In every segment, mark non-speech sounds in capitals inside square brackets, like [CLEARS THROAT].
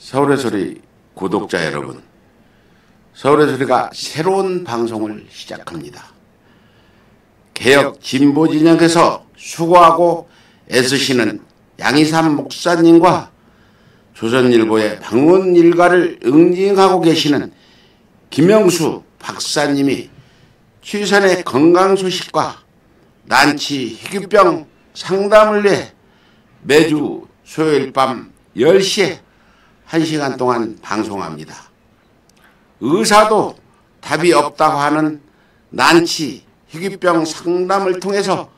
서울의 소리 구독자 여러분, 서울의 소리가 새로운 방송을 시작합니다. 개혁 진보 진영에서 수고하고 애쓰시는 양희삼 목사님과 조선일보의 방문 일가를 응징하고 계시는 김영수 박사님이 취선의 건강 소식과 난치 희귀병 상담을 위해 매주 수요일 밤 10시에 1시간 동안 방송합니다. 의사도 답이 없다고 하는 난치 희귀병 상담을 통해서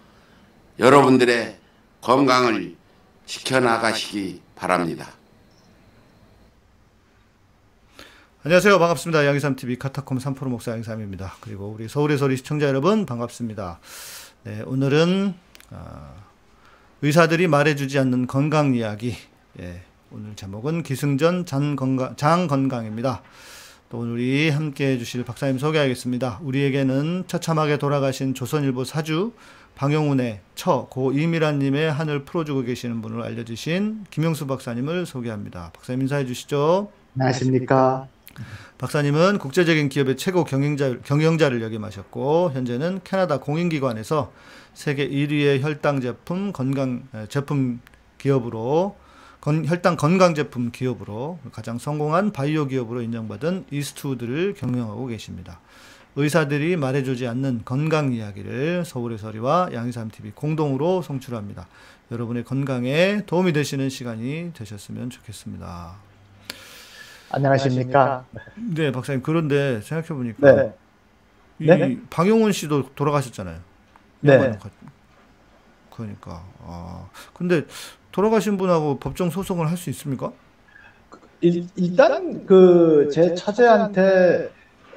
여러분들의 건강을 지켜나가시기 바랍니다. 안녕하세요. 반갑습니다. 양희삼 TV 카타콤 3프로 목사 양희삼입니다. 그리고 우리 서울의 소리 시청자 여러분 반갑습니다. 네, 오늘은 어, 의사들이 말해주지 않는 건강 이야기. 예, 오늘 제목은 기승전 장 건강 장 건강입니다. 또 오늘 함께 해주실 박사님 소개하겠습니다. 우리에게는 처참하게 돌아가신 조선일보 사주 방영훈의 처, 고 이미란님의 한을 풀어주고 계시는 분을 알려주신 김영수 박사님을 소개합니다. 박사님 인사해 주시죠. 안녕하십니까. 박사님은 국제적인 기업의 최고 경영자, 경영자를 역임하셨고 현재는 캐나다 공인기관에서 세계 1위의 혈당 제품 건강 제품 기업으로 건, 혈당 건강 제품 기업으로 가장 성공한 바이오 기업으로 인정받은 이스트우드를 경영하고 계십니다. 의사들이 말해주지 않는 건강 이야기를 서울의 서리와 양희삼 TV 공동으로 송출합니다. 여러분의 건강에 도움이 되시는 시간이 되셨으면 좋겠습니다. 안녕하십니까? 네, 박사님. 그런데 생각해 보니까 네. 이 네? 방용훈 씨도 돌아가셨잖아요. 네. 그러니까 아 근데 돌아가신 분하고 법정 소송을 할 수 있습니까? 일, 일단 그 제 처제한테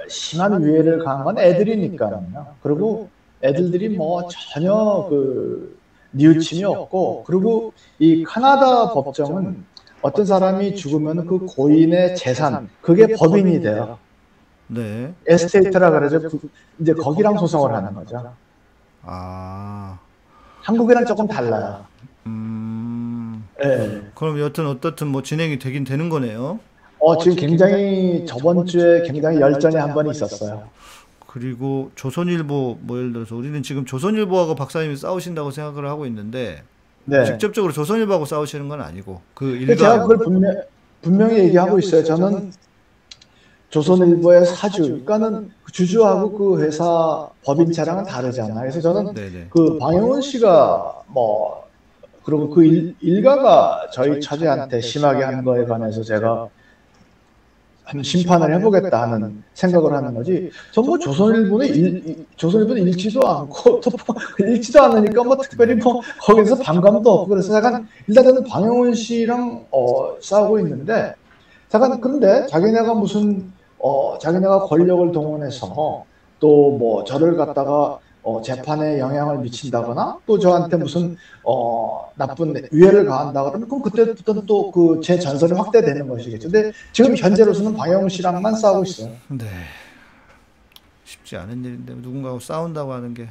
심한 위해를 가한 건 애들이니까요. 그리고 애들들이 뭐 전혀 그 뉘우침이 없고 그리고 이 카나다 법정은 어떤 사람이 죽으면 그 고인의 재산 그게 법인이 돼요. 네. 에스테이트라 그러죠. 그, 이제 거기랑 소송을 하는 거죠. 아. 한국이랑 조금 달라요. 음. 네. 그럼 여튼 어떻든 뭐 진행이 되긴 되는 거네요. 어, 지금 굉장히 저번 주에 굉장히 열전이 한 번 있었어요. 그리고 조선일보 뭐 예를 들어서 우리는 지금 조선일보하고 박사님이 싸우신다고 생각을 하고 있는데 네. 직접적으로 조선일보하고 싸우시는 건 아니고 그 일가 제가 그걸 분명, 분명히 얘기하고 있어요. 저는 조선일보의 사주, 그러니까는 주주하고 그 회사 법인차랑은 다르잖아요. 그래서 저는 네네. 그 방영훈 씨가 뭐 그리고 그 일, 일가가 저희 처제한테 심하게 한 거에 관해서 제가 한 심판을 해보겠다 하는 생각을 하는 거지. 전부 조선일보는 일, 조선일보는 읽지도 않고 [LAUGHS] 또 읽지도 않으니까 뭐 특별히 뭐 거기서 반감도 없고 그래서 약간 일단은 방영훈 씨랑 어, 싸우고 있는데 잠깐 그런데 자기네가 무슨 어, 자기네가 권력을 동원해서 또 뭐 저를 갖다가 어, 재판에 영향을 미친다거나 또 저한테 무슨 어, 나쁜 위해를 가한다 그러면 그럼 그때부터는 또 그 제 전선이 확대되는 것이겠죠. 근데 지금 현재로서는 방영 씨랑만 싸우고 있어요. 네. 쉽지 않은 일인데 누군가하고 싸운다고 하는 게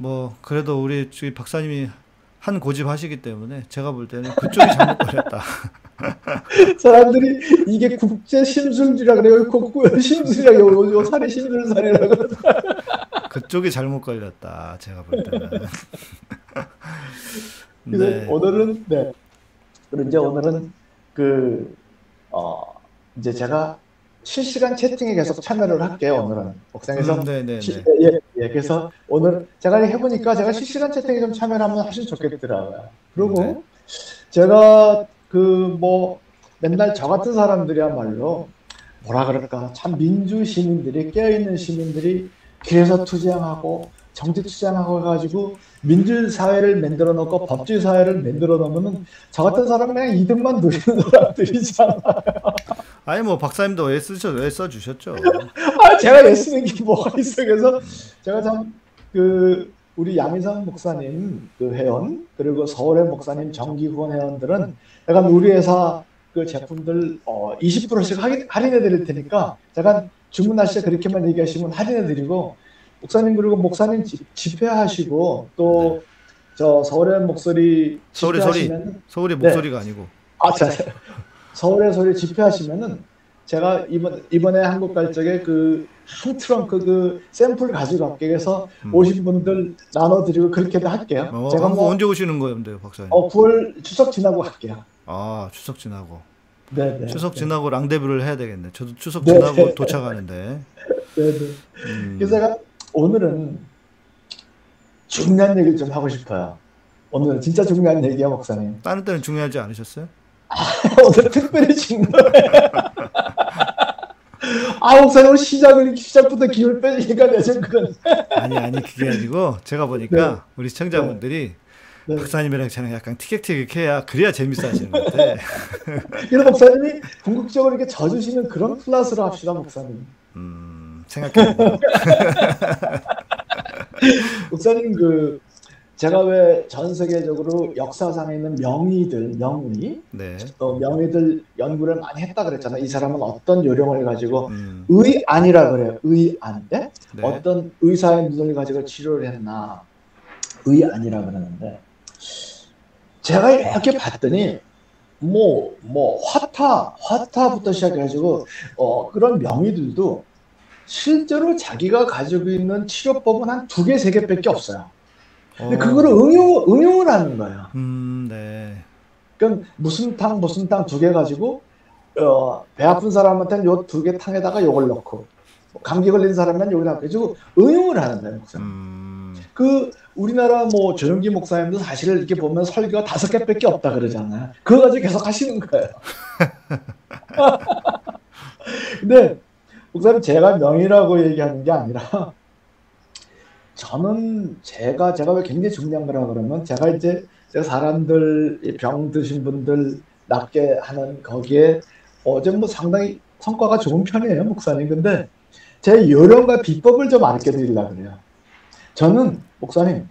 뭐 그래도 우리 저기 박사님이 한 고집 하시기 때문에 제가 볼 때는 그쪽이 잘못 걸렸다. [LAUGHS] 사람들이 이게 국제 심술지라 그래요. 심술이라 살이 심술살이라 그 그쪽이 잘못 걸렸다. 제가 볼 때는. [LAUGHS] 네. 오늘은 네. 그리고 이제 오늘은 그 어, 이제 제가 실시간 채팅에 계속 참여를 할게요. 오늘은 옥상에서. 음, 네, 네, 네. 예, 예, 그래서 오늘 제가 해보니까 제가 실시간 채팅에 좀 참여를 하면 훨씬 좋겠더라고요. 그리고 네. 제가 그 뭐 맨날 저 같은 사람들이야말로 뭐라 그럴까 참 민주 시민들이 깨어있는 시민들이 길에서 투쟁하고 정치 투쟁하고 해가지고 민주사회를 만들어 놓고 법治사회를 만들어 놓으면은 저 같은 사람은 그냥 이득만 누리는 사람들이잖아요. 아니 뭐 박사님도 애쓰셔 애써 주셨죠. [LAUGHS] 아 제가 애쓰는 게 뭐가 있어 그래서 제가 참그 우리 양희상 목사님 그 회원 그리고 서울의 목사님 정기 후원 회원들은 약간 우리 회사 그 제품들 어 20%씩 할인, 할인해 드릴 테니까 제가 주문하실 때 그렇게만 얘기하시면 할인해 드리고 목사님 그리고 목사님 지, 집회하시고 또저 네. 서울의 목소리 서울의 소리 서울의 목소리가 네. 아니고 아 자, 서울의 소리 집회하시면은 제가 이번 이번에 한국 갈 적에 그 한 트렁크 그 샘플 가지고 갈게 해서 음. 오신 분들 나눠드리고 그렇게도 할게요. 어, 제가 뭐 언제 오시는 거예요, 박사님? 어 9월 추석 지나고 갈게요. 아 추석 지나고. 네, 네. 추석 네. 지나고 랑데뷰를 해야 되겠네. 저도 추석 네. 지나고 도착하는데. [LAUGHS] 네, 네. 음. 그래서 제가 오늘은 중요한 얘기를 좀 하고 싶어요. 오늘 진짜 중요한 얘기야, 목사님. 다른 때는 중요하지 않으셨어요? [LAUGHS] 오늘 특별히 중요해. [LAUGHS] 아, 목사님 시작을 시작부터 기울 빼니까 내좀 그런. 아니 아니 그게 아니고 제가 보니까 네. 우리 시청자분들이 네. 박사님이랑 저랑 약간 티격태격해야 그래야 재밌어 하시는 것 같아. [LAUGHS] 그래서 목사님이 궁극적으로 이렇게 져주시는 그런 플러스로 합시다, 목사님. 음, 생각해. 목사님 [LAUGHS] 그 제가 왜 전 세계적으로 역사상에 있는 명의들, 명의, 네. 또 명의들 연구를 많이 했다 그랬잖아요. 이 사람은 어떤 요령을 가지고 음. 의안이라 그래요. 의안인데 네. 어떤 의사의 눈을 가지고 치료를 했나 의안이라 그러는데 제가 이렇게 봤더니 뭐뭐 뭐 화타, 화타부터 시작해가지고 어, 그런 명의들도 실제로 자기가 가지고 있는 치료법은 한 두 개, 세 개밖에 없어요. 근데 어. 그거를 응용, 응용을 하는 거예요. 음, 네. 그럼 무슨 탕, 무슨 탕 두 개 가지고, 어, 배 아픈 사람한테는 요 두 개 탕에다가 요걸 넣고, 감기 걸린 사람은 여기다 해주고, 응용을 하는 거예요, 음. 그, 우리나라 뭐, 조영기 목사님도 사실 이렇게 보면 설교가 다섯 개밖에 없다 그러잖아요. 그거 가지고 계속 하시는 거예요. [LAUGHS] 근데, 목사님 제가 명의라고 얘기하는 게 아니라, 저는 제가 제가 왜 굉장히 중요한 거라 그러면 제가 이제 제가 사람들 병 드신 분들 낫게 하는 거기에 어제 뭐 상당히 성과가 좋은 편이에요 목사님 근데 제 요령과 비법을 좀 알게 드리려 그래요 저는 목사님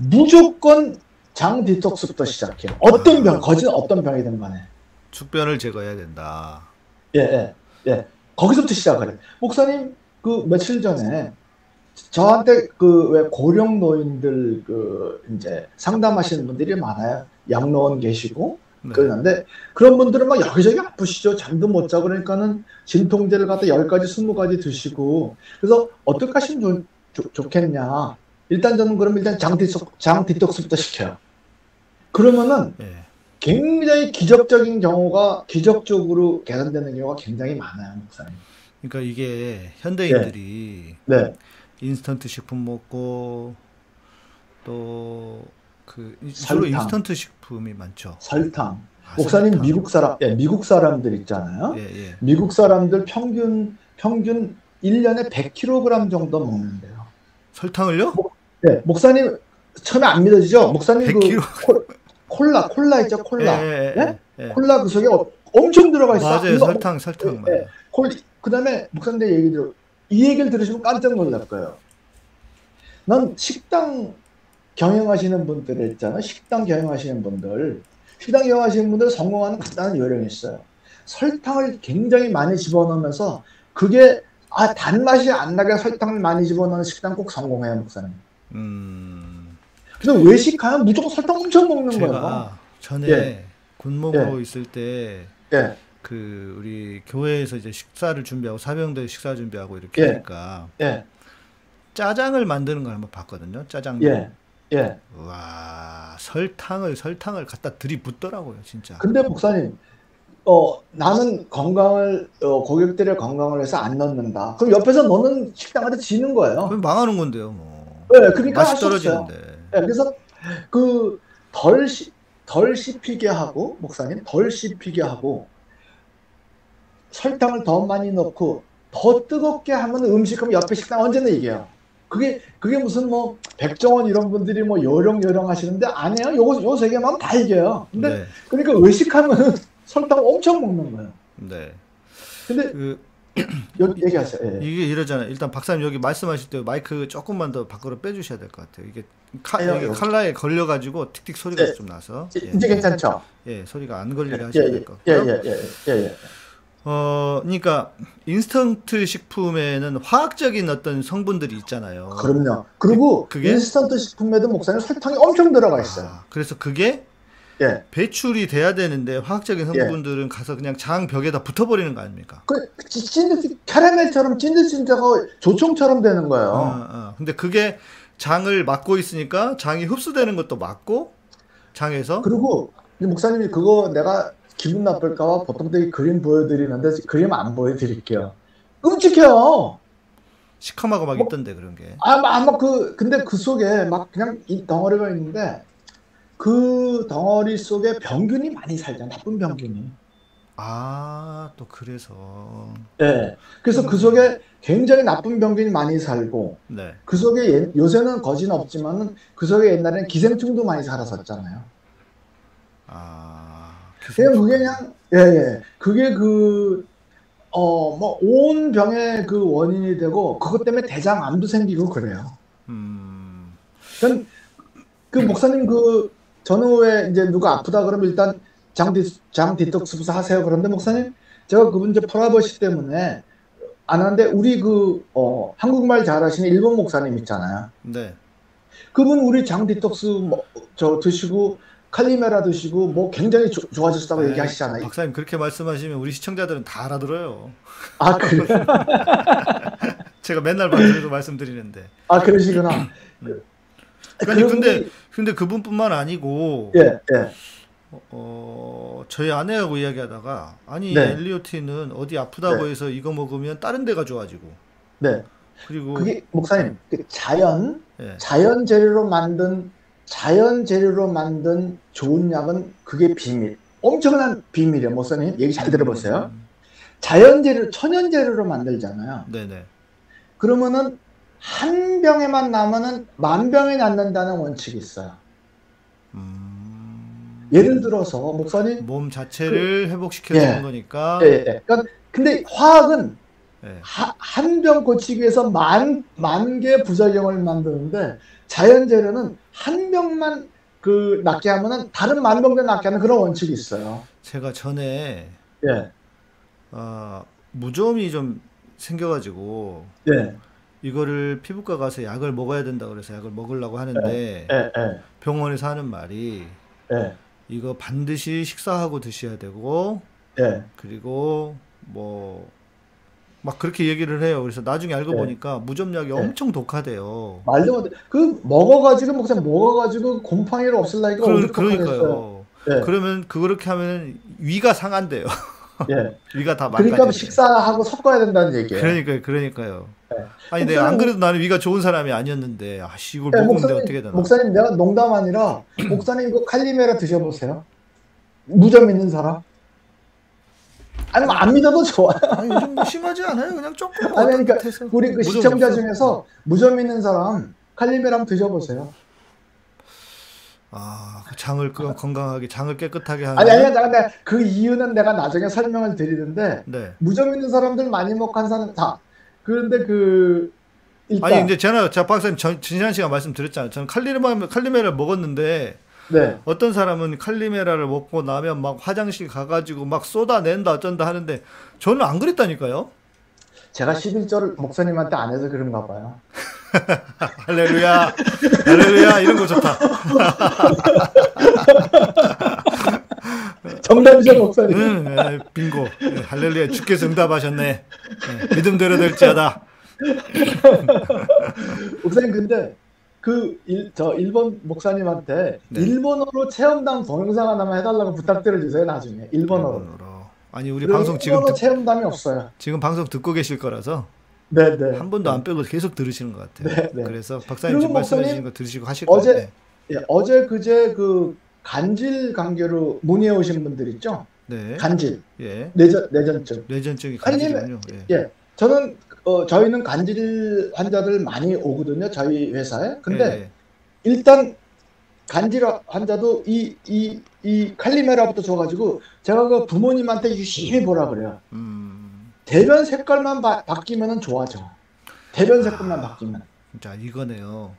무조건 장 디톡스부터 시작해요 어떤 병 거진 어떤 병이든 간에 축변을 제거해야 된다 예예 예, 예. 거기서부터 시작을 해요 목사님 그 며칠 전에 저한테 그 왜 고령 노인들 그 이제 상담하시는 분들이 많아요. 양로원 계시고 네. 그러는데 그런 분들은 막 여기저기 아프시죠. 잠도 못 자고 그러니까는 진통제를 갖다 10가지, 20가지 드시고 그래서 어떻게 하시면 좋, 좋, 겠냐 일단 저는 그럼 일단 장, 디톡, 장 디톡스부터 시켜요. 그러면은 네. 굉장히 기적적인 경우가 기적적으로 개선되는 경우가 굉장히 많아요, 목사님. 그러니까 이게 현대인들이 네. 네. 인스턴트 식품 먹고 또 그 주로 인스턴트 식품이 많죠. 설탕. 아, 목사님 설탕. 미국 사람, 예, 미국 사람들 있잖아요. 예, 예. 미국 사람들 평균 평균 1년에 100kg 정도 먹는데요. 설탕을요? 목, 네, 목사님 처음에 안 믿어지죠? 목사님 100kg. 그 콜라, 콜라 있죠, 콜라. 예, 예, 예? 콜라 그 속에 엄청 들어가 있어요. 맞아요, 설탕, 설탕. 예, 콜, 그다음에 목사님 얘기 들어. 이 얘기를 들으시면 깜짝 놀랄 거예요. 난 식당 경영하시는 분들 있잖아. 식당 경영하시는 분들. 식당 경영하시는 분들 성공하는 간단한 요령이 있어요. 설탕을 굉장히 많이 집어넣으면서 그게 아 단맛이 안 나게 설탕을 많이 집어넣는 식당 꼭 성공해요, 목사님. 음. 그래서 외식하면 무조건 설탕 엄청 먹는 거예요. 전에 예. 군목으로 예. 있을 때 예. 그 우리 교회에서 이제 식사를 준비하고 사병들 식사 준비하고 이렇게 예. 하니까 예. 짜장을 만드는 걸 한번 봤거든요. 짜장. 예. 예. 와 설탕을 설탕을 갖다 들이붓더라고요, 진짜. 근데 목사님, 어 나는 건강을 어, 고객들의 건강을 위해서 안 넣는다. 그럼 옆에서 너는 식당한테 지는 거예요. 그럼 망하는 건데요, 뭐. 네, 그러니까 맛이 떨어지는데. 네, 그래서 그덜 덜 씹히게 하고 목사님 덜 씹히게 하고 설탕을 더 많이 넣고 더 뜨겁게 하면 음식하면 옆에 식당 언제나 이겨요. 그게 그게 무슨 뭐 백종원 이런 분들이 뭐 요령 요령 하시는데 아니에요. 요거 요세 개만 다 이겨요. 근데 네. 그러니까 외식하면 설탕 엄청 먹는 거예요. 네. 근데 그 [CLEARS THROAT] 여기 얘기하세요. 예. 이게 이러잖아요. 일단 박사님 여기 말씀하실 때 마이크 조금만 더 밖으로 빼주셔야 될 것 같아요. 이게 칼 예, 칼라에 걸려가지고 틱틱 소리가 예. 좀 나서 예. 이제 괜찮죠? 예, 소리가 안 걸리게 하셔야 될 것 같고요. 예, 예, 예, 예, 예. 어, 그러니까 인스턴트 식품에는 화학적인 어떤 성분들이 있잖아요. 그럼요. 그리고 그, 게 인스턴트 식품에도 목사님 설탕이 엄청 들어가 있어요. 아, 그래서 그게 예. 배출이 돼야 되는데 화학적인 성분들은 예. 가서 그냥 장 벽에다 붙어버리는 거 아닙니까? 그 찐득 캐러멜처럼 찐득찐득하고 조총처럼 되는 거예요. 어, 어. 근데 그게 장을 막고 있으니까 장이 흡수되는 것도 막고 장에서 그리고 목사님이 그거 내가 기분 나쁠까봐 보통 되게 그림 보여드리는데 그림 안 보여드릴게요. 끔찍해요. 시커멓고 막 뭐, 있던데 그런 게. 아, 아마 그 근데 그 속에 막 그냥 이 덩어리가 있는데 그 덩어리 속에 병균이 많이 살잖아. 나쁜 병균이. 아, 또 그래서. 네. 그래서 그 속에 굉장히 나쁜 병균이 많이 살고, 네. 그 속에 예, 요새는 거진 없지만은 그 속에 옛날에는 기생충도 많이 살았었잖아요. 아. 기생충. 그게 그냥, 예, 예. 그게 그, 어, 뭐, 온 병의 그 원인이 되고, 그것 때문에 대장암도 생기고 그래요. 음. 전, 그 목사님 그 전후에 이제 누가 아프다 그러면 일단 장, 디, 장 디톡스부터 하세요. 그런데 목사님, 제가 그분 이제 프라이버시 때문에 안 하는데 우리 그, 어, 한국말 잘하시는 일본 목사님 있잖아요. 네. 그분 우리 장 디톡스 뭐, 저 드시고 칼리메라 드시고 뭐 굉장히 조, 좋아졌다고 네, 얘기하시잖아요. 박사님 그렇게 말씀하시면 우리 시청자들은 다 알아들어요. 아 그래? [LAUGHS] 제가 맨날 방송에서 말씀드리는데. 아 그러시구나. 음. 아니 근데 근데 그분뿐만 아니고. 예 예. 어, 저희 아내하고 이야기하다가 아니 네. 엘리오티는 어디 아프다고 네. 해서 이거 먹으면 다른 데가 좋아지고. 네. 그리고 그게 목사님 그 자연 네. 자연 재료로 만든 자연 재료로 만든 좋은 약은 그게 비밀. 엄청난 비밀이에요, 목사님. 얘기 잘 들어보세요. 음. 자연 재료, 천연 재료로 만들잖아요. 네네. 그러면은 한 병에만 남으면 만 병이 낫는다는 원칙이 있어요. 음... 예를 들어서 목사님 몸 자체를 그, 회복시켜 주는 예, 거니까. 예, 예. 그러니까 근데 화학은 예. 한병 고치기 위해서 만 만 개 부작용을 만드는데 자연 재료는 한 병만 그 낫게 하면은 다른 만 병도 낫게 하는 그런 원칙이 있어요. 제가 전에 예. 어, 무좀이 좀 생겨가지고 예. 이거를 피부과 가서 약을 먹어야 된다 그래서 약을 먹으려고 하는데 예. 예. 예. 병원에서 하는 말이 예. 이거 반드시 식사하고 드셔야 되고 예. 그리고 뭐 막 그렇게 얘기를 해요. 그래서 나중에 알고 예. 보니까 무좀약이 예. 엄청 독하대요. 말도 못그 먹어가지고 목사 먹어가지고 곰팡이를 없앨라니까 그, 그러니까요. 예. 그러면 그렇게 하면 위가 상한대요. 예. [LAUGHS] 위가 다 그러니까 식사하고 섞어야 된다는 얘기예요. 그러니까요, 그러니까요. 네. 아니, 내가 안 그래도 나는 위가 좋은 사람이 아니었는데, 아, 씨, 이걸 네, 먹으면 어떻게 되나. 목사님, 내가 농담 아니라, [CLEARS THROAT] 목사님 이거 칼리메라 드셔보세요. 무점 있는 사람? 아니면 안 믿어도 좋아요. [LAUGHS] 아니, 이 정도 심하지 않아요? 그냥 조금. 아니, 그러니까, 우리 그 시청자 없어. 중에서 무점 있는 사람, 칼리메라 한번 드셔보세요. 아, 그 장을 그 건강하게 장을 깨끗하게 하는 아니 아니 근데 그 이유는 내가 나중에 설명을 드리는데 네. 무좀 있는 사람들 많이 먹고 한 사람 다 그런데 그 일단 아니 이제 제가 자 박사님 전, 진시한 씨가 말씀드렸잖아요. 저는 칼리메 칼리메라를 먹었는데 네. 어떤 사람은 칼리메라를 먹고 나면 막 화장실 가가지고 막 쏟아낸다 어쩐다 하는데 저는 안 그랬다니까요. 제가 11절을 목사님한테 안 해서 그런가 봐요. [LAUGHS] 할렐루야, 할렐루야 이런 거 좋다. [LAUGHS] 정답이죠 목사님. 응, 네, 빙고. 네, 할렐루야 주께서 응답하셨네. 네, 믿음대로 될지어다. [LAUGHS] 목사님 근데 그저 일본 목사님한테 네. 일본어로 체험담 동영상 하나만 해달라고 부탁드려 주세요 나중에 일본어로. 일본어로. 아니 우리 방송 지금 듣, 체험담이 없어요. 지금 방송 듣고 계실 거라서 네네. 네. 한 번도 안 빼고 계속 들으시는 것 같아요. 네네. 네. 그래서 박사님 지금 말씀하시는 거 들으시고 하실 어제, 거예요. 예, 어제 그제 그 간질 관계로 문의 오신 분들 있죠? 네. 간질. 예. 내전 내전증. 내전증이 간질은요. 예. 예. 저는 어, 저희는 간질 환자들 많이 오거든요. 저희 회사에. 근데 예. 일단 간질 환자도 이 이 이 칼리메라부터 줘가지고 제가 그 부모님한테 유심히 보라 그래요. 음. 대변 색깔만 바, 뀌면 좋아져. 대변 색깔만 아, 바뀌면. 자 이거네요.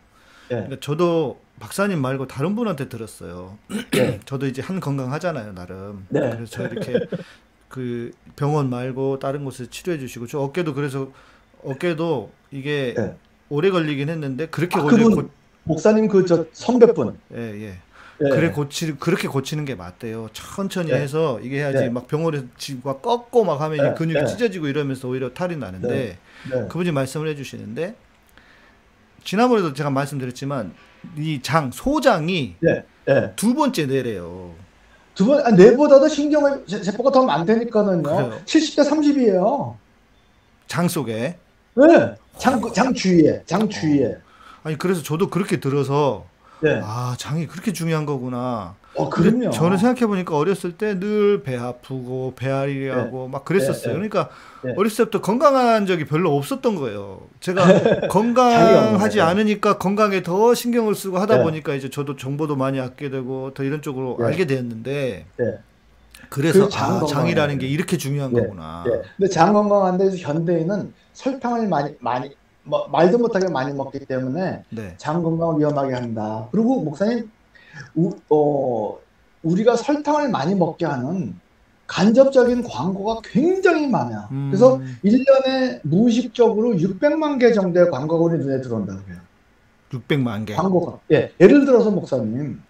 네. 그러니까 저도 박사님 말고 다른 분한테 들었어요. 네. [CLEARS THROAT] 저도 이제 한 건강 하잖아요 나름. 네. 그래서 저 이렇게 그 병원 말고 다른 곳에 치료해 주시고 저 어깨도 그래서 어깨도 이게 네. 오래 걸리긴 했는데 그렇게 아, 걸리고 목사님 그 저 선배분. 예 예. 네. 그래 고치 그렇게 고치는 게 맞대요. 천천히 네. 해서 이게 해야지 네. 막 병원에서 막 꺾고 막 하면 네. 근육이 네. 찢어지고 이러면서 오히려 탈이 나는데 네. 그분이 말씀을 해주시는데 지난번에도 제가 말씀드렸지만 이 장 소장이 두 번째 뇌래요. 두 번, 아, 뇌보다도 신경 세포가 더 많다니까는요. 그래요. 70대 30이에요. 장 속에. 네. 장, 장 주위에, 장 주위에. 아니, 그래서 저도 그렇게 들어서, 네. 아, 장이 그렇게 중요한 거구나. 어, 그럼요. 저는 생각해 보니까 어렸을 때 늘 배 아프고, 배앓이하고 네. 막 그랬었어요. 네. 그러니까 네. 어렸을 때부터 건강한 적이 별로 없었던 거예요. 제가 [LAUGHS] 건강하지 않으니까 건강에 더 신경을 쓰고 하다 네. 보니까 이제 저도 정보도 많이 얻게 되고 더 이런 쪽으로 네. 알게 되었는데, 그래서 그 아, 장이라는 게 이렇게 중요한 거구나. 근데 장 건강한데 현대인은 설탕을 많이 많이 뭐, 말도 못하게 많이 먹기 때문에 네. 장 건강을 위험하게 한다. 그리고 목사님 우, 어, 우리가 설탕을 많이 먹게 하는 간접적인 광고가 굉장히 많아요. 음. 그래서 1년에 무의식적으로 600만 개 정도의 광고가 우리 눈에 들어온다고 해요. 600만 개? 광고가. 예. 예를 들어서 목사님.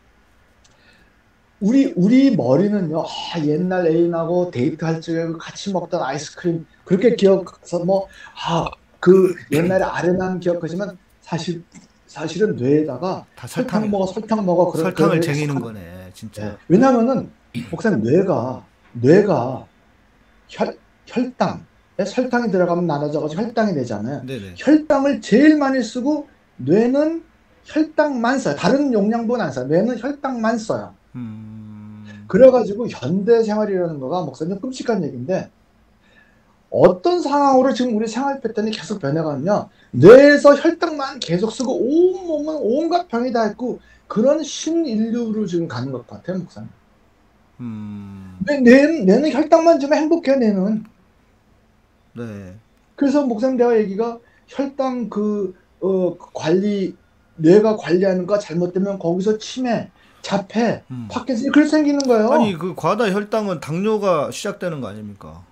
우리, 우리 머리는요, 아, 옛날 애인하고 데이트할 적에 같이 먹던 아이스크림, 그렇게 기억해서 뭐, 아, 그 옛날에 아련한 기억하지만 사실 사실은 뇌에다가 다 설탕, 설탕 먹어 설탕 먹어 그런 설탕을 쟁이는 거네 진짜. 네. 왜냐면은 목사님 뇌가 뇌가 혈 혈당 설탕이 들어가면 나눠져가지고 혈당이 되잖아요. 네네. 혈당을 제일 많이 쓰고 뇌는 혈당만 써요. 다른 용량분안 써요. 뇌는 혈당만 써요. 음... 그래가지고 현대 생활이라는 거가 목사님 끔찍한 얘기인데 어떤 상황으로 지금 우리 생활 패턴이 계속 변해가냐? 뇌에서 혈당만 계속 쓰고 온몸은 온갖 병이 다 있고 그런 신인류로 지금 가는 것 같아요 목사님. 음... 뇌, 뇌는, 뇌는 혈당만 주면 행복해 뇌는. 네. 그래서 목사님 내가 얘기가 혈당 그 어, 관리 뇌가 관리하는 거 잘못되면 거기서 치매 자폐 음. 파킨슨 그렇게 생기는 거예요. 아니 그 과다 혈당은 당뇨가 시작되는 거 아닙니까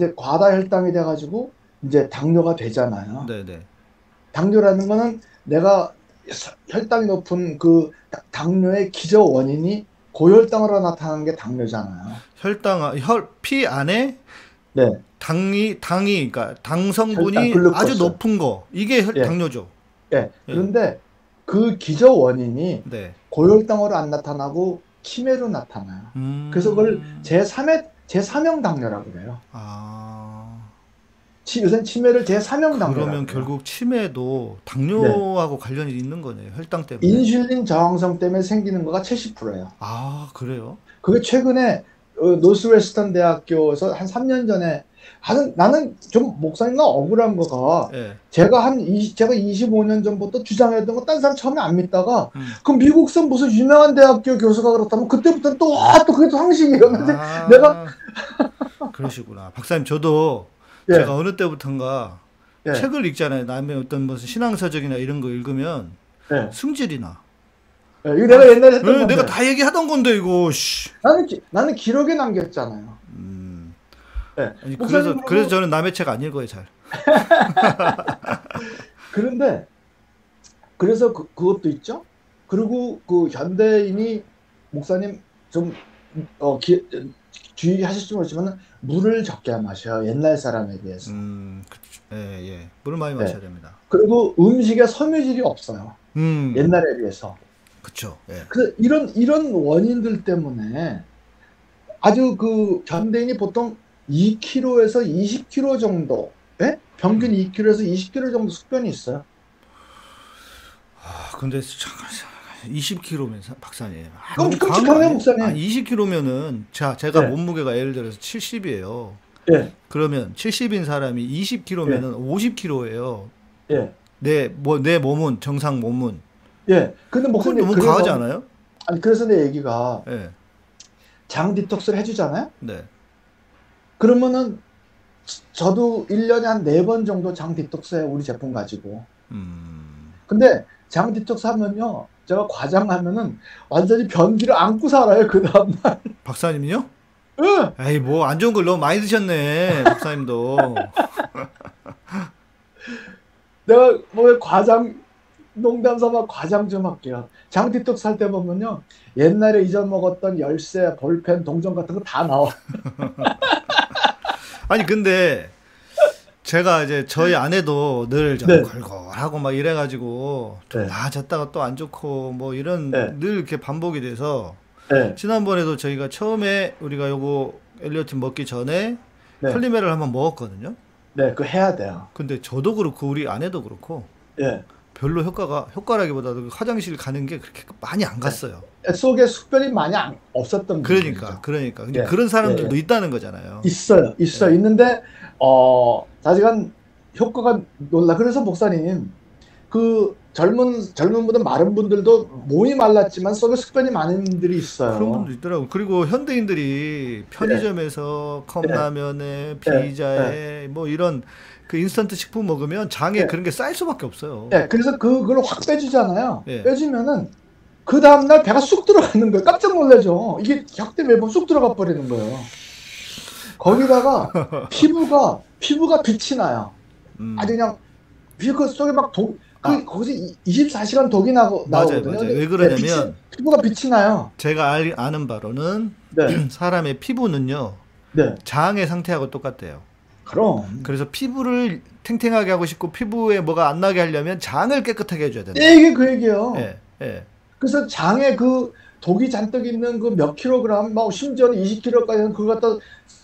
근데 과다 혈당이 돼가지고 이제 당뇨가 되잖아요. 네네. 당뇨라는 거는 내가 혈당이 높은 그 당뇨의 기저 원인이 고혈당으로 나타나는 게 당뇨잖아요. 혈당 혈피 안에 네. 당이 당이 그러니까 당 성분이 아주 높은 거 이게 혈, 예. 당뇨죠. 예. 예. 그런데 그 기저 원인이 네. 고혈당으로 안 나타나고 치매로 나타나요. 음... 그래서 그걸 제3의 제3형 당뇨라고 그래요. 아. 치, 요새 치매를 제3형 당뇨. 그러면 결국 치매도 당뇨하고 네. 관련이 있는 거네요. 혈당 때문에. 인슐린 저항성 때문에 생기는 거가 70%예요. 아, 그래요? 그게 최근에 어, 노스웨스턴 대학교에서 한 3년 전에 하는 나는 좀 목사님과 억울한 거가 네. 제가 한 20, 제가 25년 전부터 주장했던 거 딴 사람 처음에 안 믿다가 음. 그 미국선 무슨 유명한 대학교 교수가 그렇다면 그때부터 또또 아, 또 그게 또 상식이었는데 아, 내가 [LAUGHS] 그러시구나 박사님 저도 예. 제가 어느 때부턴가 예. 책을 읽잖아요 남의 어떤 무슨 신앙서적이나 이런 거 읽으면 예. 승질이 나. 예, 이거 내가 옛날에 했던 건데. 내가 다 얘기하던 건데 이거. 씨. 나는 기, 나는 기록에 남겼잖아요. 네. 아니, 그래서 그래서 저는 남의 책 안 읽어요 잘. [LAUGHS] 그런데 그래서 그, 그것도 있죠. 그리고 그 현대인이 목사님 좀 어, 기, 주의하실지 모르지만 물을 적게 마셔 옛날 사람에 비해서. 음, 예, 예. 물을 많이 네. 마셔야 됩니다. 그리고 음식에 섬유질이 없어요. 음. 옛날에 비해서. 그렇죠. 예. 그 이런 이런 원인들 때문에 아주 그 현대인이 보통 2kg에서 20kg 정도, 예? 평균 2kg에서 20kg 정도 숙변이 있어요. 아, 근데 20kg면 박사님. 아, 그럼 끔찍하네요, 목사님. 아, 20kg면은 자, 제가 네. 몸무게가 예를 들어서 70이에요. 예. 그러면 70인 사람이 20kg면은 예. 50kg예요. 예. 내, 뭐, 내 몸은, 정상 몸은. 예. 근데 목사님. 너무 그래서, 과하지 않아요? 아니, 그래서 내 얘기가. 예. 장 디톡스를 해주잖아요? 네. 그러면은 저도 1년에 한네번 정도 장 디톡스 해 우리 제품 가지고. 음. 근데 장 디톡스 하면요. 제가 과장하면은 완전히 변기를 안고 살아요, 그 다음날. [LAUGHS] 박사님이요? 응. 에이, 뭐, 안 좋은 걸 너무 많이 드셨네, 박사님도. [LAUGHS] 내가 뭐 과장, 농담 삼아 과장 좀 할게요. 장티톡 살때 보면요. 옛날에 잊어먹었던 열쇠, 볼펜, 동전 같은 거 다 나와. [LAUGHS] 아니 근데 제가 이제 저희 아내도 늘 네. 걸걸하고 막 이래가지고 좀 네. 나아졌다가 또 안 좋고 뭐 이런 네. 늘 이렇게 반복이 돼서 네. 지난번에도 저희가 처음에 우리가 요거 엘리어틴 먹기 전에 네. 폴리메를 한번 먹었거든요. 네, 그거 해야 돼요. 근데 저도 그렇고 우리 아내도 그렇고 네. 별로 효과가 효과라기보다도 그 화장실 가는 게 그렇게 많이 안 갔어요. 네. 속에 숙변이 많이 안, 없었던 그러니까 분들이죠. 그러니까 네. 그런 사람들도 네. 있다는 거잖아요. 있어요, 있어 네. 있는데 어 아직은 효과가 놀라. 그래서 목사님 그 젊은 젊은 분들 마른 분들도 몸이 말랐지만 속에 숙변이 많은 분들이 있어요. 그런 분도 있더라고. 그리고 현대인들이 편의점에서 네. 컵라면에 네. 피자에 네. 뭐 이런 그 인스턴트 식품 먹으면 장에 네. 그런 게 쌓일 수밖에 없어요. 네, 그래서 그, 그걸 확 빼주잖아요. 네. 빼주면은 그 다음날 배가 쑥 들어가는 거예요. 깜짝 놀라죠. 이게 격대 매번 쑥 들어가 버리는 거예요. 거기다가 [LAUGHS] 피부가 피부가 빛이 나요. 음. 아주 그냥 피부 속에 막 독, 그 아. 거기서 24시간 독이 나고 맞아요, 나오거든요. 맞아요. 왜 그러냐면 빛이, 피부가 빛이 나요. 제가 알, 아는 바로는 네. [CLEARS THROAT] 사람의 피부는요. 네. 장의 상태하고 똑같대요. 그럼. 그래서 피부를 탱탱하게 하고 싶고 피부에 뭐가 안 나게 하려면 장을 깨끗하게 해줘야 된다. 네, 이게 그 얘기예요. 네, 네. 그래서 장에 그 독이 잔뜩 있는 그 몇 킬로그램, 막 심지어는 20킬로까지는 그걸 갖다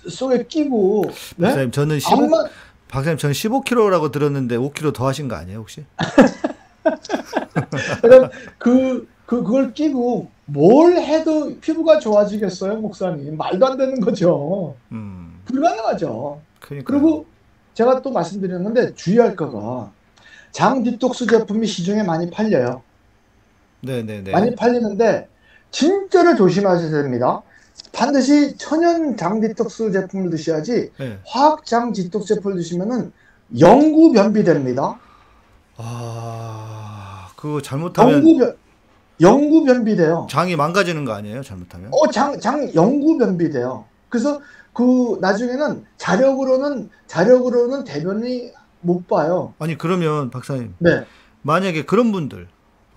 속에 끼고. 네? 선생님, 저는 15, 암만... 박사님, 저는 15킬로라고 들었는데 5킬로 더 하신 거 아니에요, 혹시? [LAUGHS] 그럼 그, 그, 그걸 끼고 뭘 해도 피부가 좋아지겠어요, 목사님? 말도 안 되는 거죠. 음. 불가능하죠. 그러니까요. 그리고 제가 또 말씀드렸는데 주의할 거가 장 디톡스 제품이 시중에 많이 팔려요. 네네네. 많이 팔리는데 진짜로 조심하셔야 됩니다. 반드시 천연 장 디톡스 제품을 드셔야지 네. 화학 장 디톡스 제품을 드시면은 영구 변비됩니다. 아, 그거 잘못하면 영구 변 영구 변비돼요. 장이 망가지는 거 아니에요? 잘못하면? 어, 장, 장 영구 변비돼요. 그래서 그 나중에는 자력으로는 자력으로는 대변이 못 봐요. 아니 그러면 박사님. 네. 만약에 그런 분들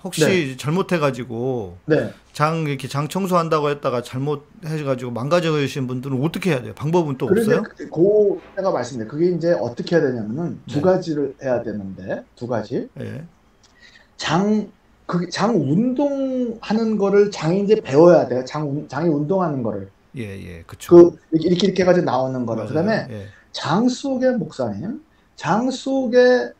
혹시 네. 잘못해가지고 네. 장 이렇게 장 청소한다고 했다가 잘못해가지고 망가져가신 분들은 어떻게 해야 돼요? 방법은 또 없어요? 그, 그 내가 말씀드려 그게 이제 어떻게 해야 되냐면은 두 네. 가지를 해야 되는데 두 가지. 네. 장, 그, 장 운동하는 거를 장이 이제 배워야 돼요. 장, 장이 운동하는 거를. 예, 예, 그쵸. 그, 이렇게, 이렇게 해가지고 나오는 거를. 그 다음에 예. 장 속에, 목사님, 장 속에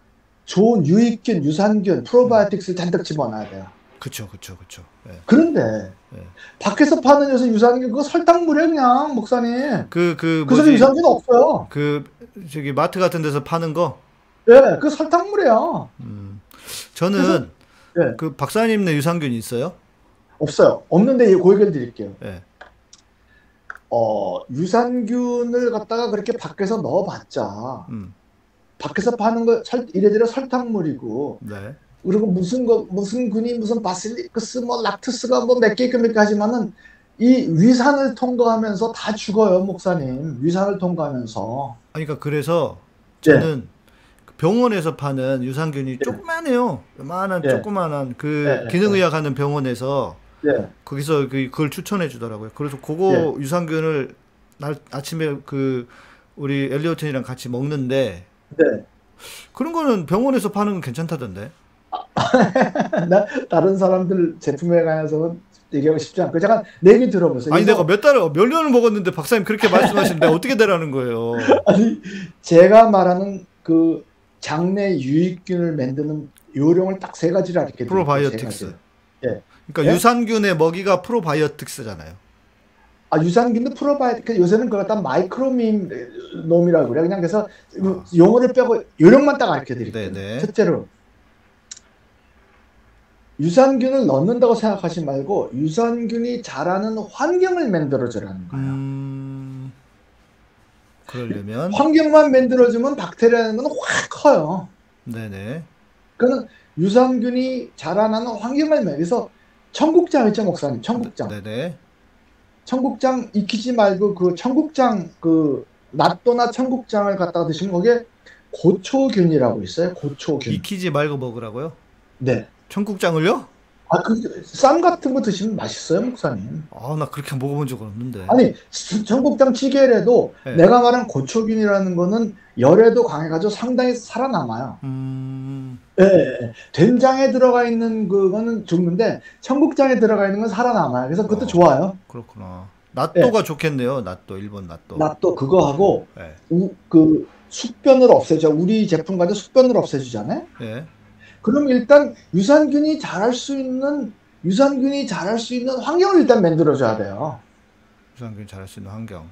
좋은 유익균, 유산균, 프로바이오틱스를 잔뜩 집어넣어야 돼요. 그쵸, 그쵸, 그쵸. 예. 그런데, 예. 밖에서 파는 요새 유산균, 그거 설탕물이야, 그냥, 목사님. 그, 그, 그 유산균 없어요. 그, 저기, 마트 같은 데서 파는 거? 예, 그 설탕물이야. 음. 저는, 그래서, 예. 그 박사님네 유산균 있어요? 없어요. 없는데 그 얘기를 드릴게요. 예. 어, 유산균을 갖다가 그렇게 밖에서 넣어봤자, 음. 밖에서 파는 거 설, 이래저래 설탕물이고 네. 그리고 무슨 거 무슨 군이 무슨 바실리크스 뭐 락투스가 뭐 몇개 몇개 하지만은 이 위산을 통과하면서 다 죽어요 목사님 위산을 통과하면서 그러니까 그래서 저는 네. 병원에서 파는 유산균이 네. 조그만해요 요만한 네. 조그만한 그 네. 기능의학 하는 병원에서 네. 거기서 그, 그걸 추천해 주더라고요 그래서 그거 네. 유산균을 날 아침에 그 우리 엘리오튼이랑 같이 먹는데 네. 그런 거는 병원에서 파는 건 괜찮다던데. [LAUGHS] 나 다른 사람들 제품에 관해서 얘기하고 싶지 않고 잠깐 내기 들어보세요. 아니 내가 몇 달을 몇 년을 먹었는데 박사님 그렇게 [LAUGHS] 말씀하시는데 어떻게 되라는 거예요? 아니 제가 말하는 그 장내 유익균을 만드는 요령을 딱 세 가지를 알게 프로바이오틱스. 예. 그러니까 네? 유산균의 먹이가 프로바이오틱스잖아요. 아, 유산균도 프로바이오틱, 요새는 그걸 갖다 마이크로밈 놈이라고 그래. 그냥 그래서 아. 용어를 빼고 요령만 딱 알려 드릴게요. 네네. 첫째로. 유산균을 넣는다고 생각하지 말고 유산균이 자라는 환경을 만들어주라는 거예요. 음... 그러려면 환경만 만들어주면 박테리아는 건확 커요. 네네. 그는 유산균이 자라나는 환경을 만들어서 청국장 있죠 목사님, 청국장. 네네. 청국장 익히지 말고 그 청국장 그 낫또나 청국장을 갖다가 드시면 거기에 고초균이라고 있어요. 고초균. 익히지 말고 먹으라고요? 네. 청국장을요? 아, 그, 쌈 같은 거 드시면 맛있어요, 목사님. 아, 나 그렇게 먹어본 적은 없는데. 아니, 청국장 찌개래도 네. 내가 말한 고초균이라는 거는 열에도 강해가지고 상당히 살아남아요. 음. 예, 네, 된장에 들어가 있는 그거는 죽는데 청국장에 들어가 있는 건 살아남아요. 그래서 그것도 어, 좋아요. 그렇구나. 낫또가 네. 좋겠네요. 낫또 일본 낫또. 낫또 그거 하고 네. 우, 그 숙변을 없애죠. 우리 제품 가지고 숙변을 없애주잖아요. 네. 그럼 일단 유산균이 자랄 수 있는 유산균이 자랄 수 있는 환경을 일단 만들어줘야 돼요. 유산균이 자랄 수 있는 환경.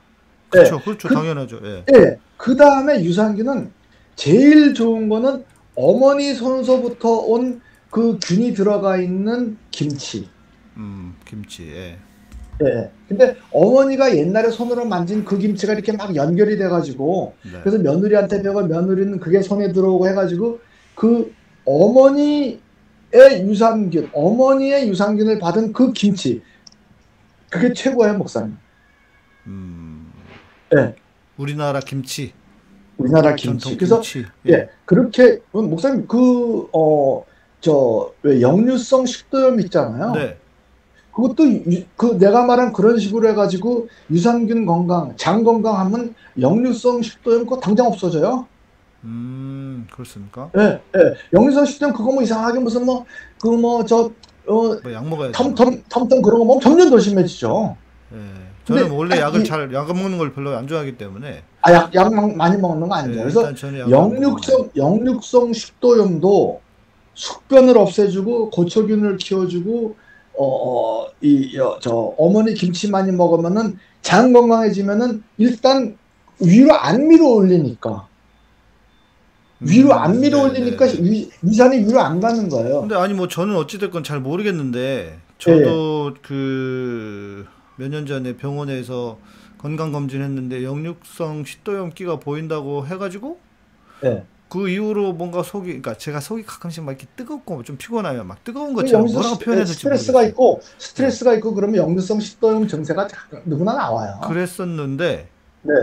그렇죠, 네. 그렇죠, 그, 당연하죠. 예. 네. 그 다음에 유산균은 제일 좋은 거는 어머니 손서부터 온 그 균이 들어가 있는 김치. 음, 김치. 예. 네. 근데 어머니가 옛날에 손으로 만진 그 김치가 이렇게 막 연결이 돼가지고 네. 그래서 며느리한테 배워 며느리는 그게 손에 들어오고 해가지고 그 어머니의 유산균, 어머니의 유산균을 받은 그 김치 그게 최고예요, 목사님. 음. 네. 우리나라 김치. 우리나라 김치. 그래서. 예. 예. 그렇게 목사님 그 어 저 왜 역류성 식도염 있잖아요. 네. 그것도 유, 그 내가 말한 그런 식으로 해가지고 유산균 건강, 장 건강하면 역류성 식도염 그거 당장 없어져요. 음 그렇습니까? 예, 예. 역류성 식도염 그거 뭐 이상하게 무슨 뭐 그 뭐 저 어, 뭐 약 먹어야 텀텀 텀텀 그런 거뭐 점점 더 심해지죠. 예. 저는 원래 약을 이, 잘, 약 먹는 걸 별로 안 좋아하기 때문에. 아, 약, 약 많이 먹는 거 아니죠. 예, 그래서 역류성, 역류성 식도염도 숙변을 없애주고 고초균을 키워주고 어, 어, 이, 저, 어머니 김치 많이 먹으면은 장 건강해지면은 일단 위로 안 밀어 올리니까. 위로 안 음, 밀어 올리니까 네, 네. 위, 위산이 위로 안 가는 거예요. 근데 아니 뭐 저는 어찌됐건 잘 모르겠는데 저도 네. 그몇 년 전에 병원에서 건강 검진했는데 역류성 식도염기가 보인다고 해가지고 네. 그 이후로 뭔가 속이 그러니까 제가 속이 가끔씩 막 이렇게 뜨겁고 좀 피곤하면 막 뜨거운 것처럼 뭐라고 표현해야 될지 스트레스가 모르겠어요. 있고 스트레스가 네. 있고 그러면 역류성 식도염 증세가 누구나 나와요. 그랬었는데 네.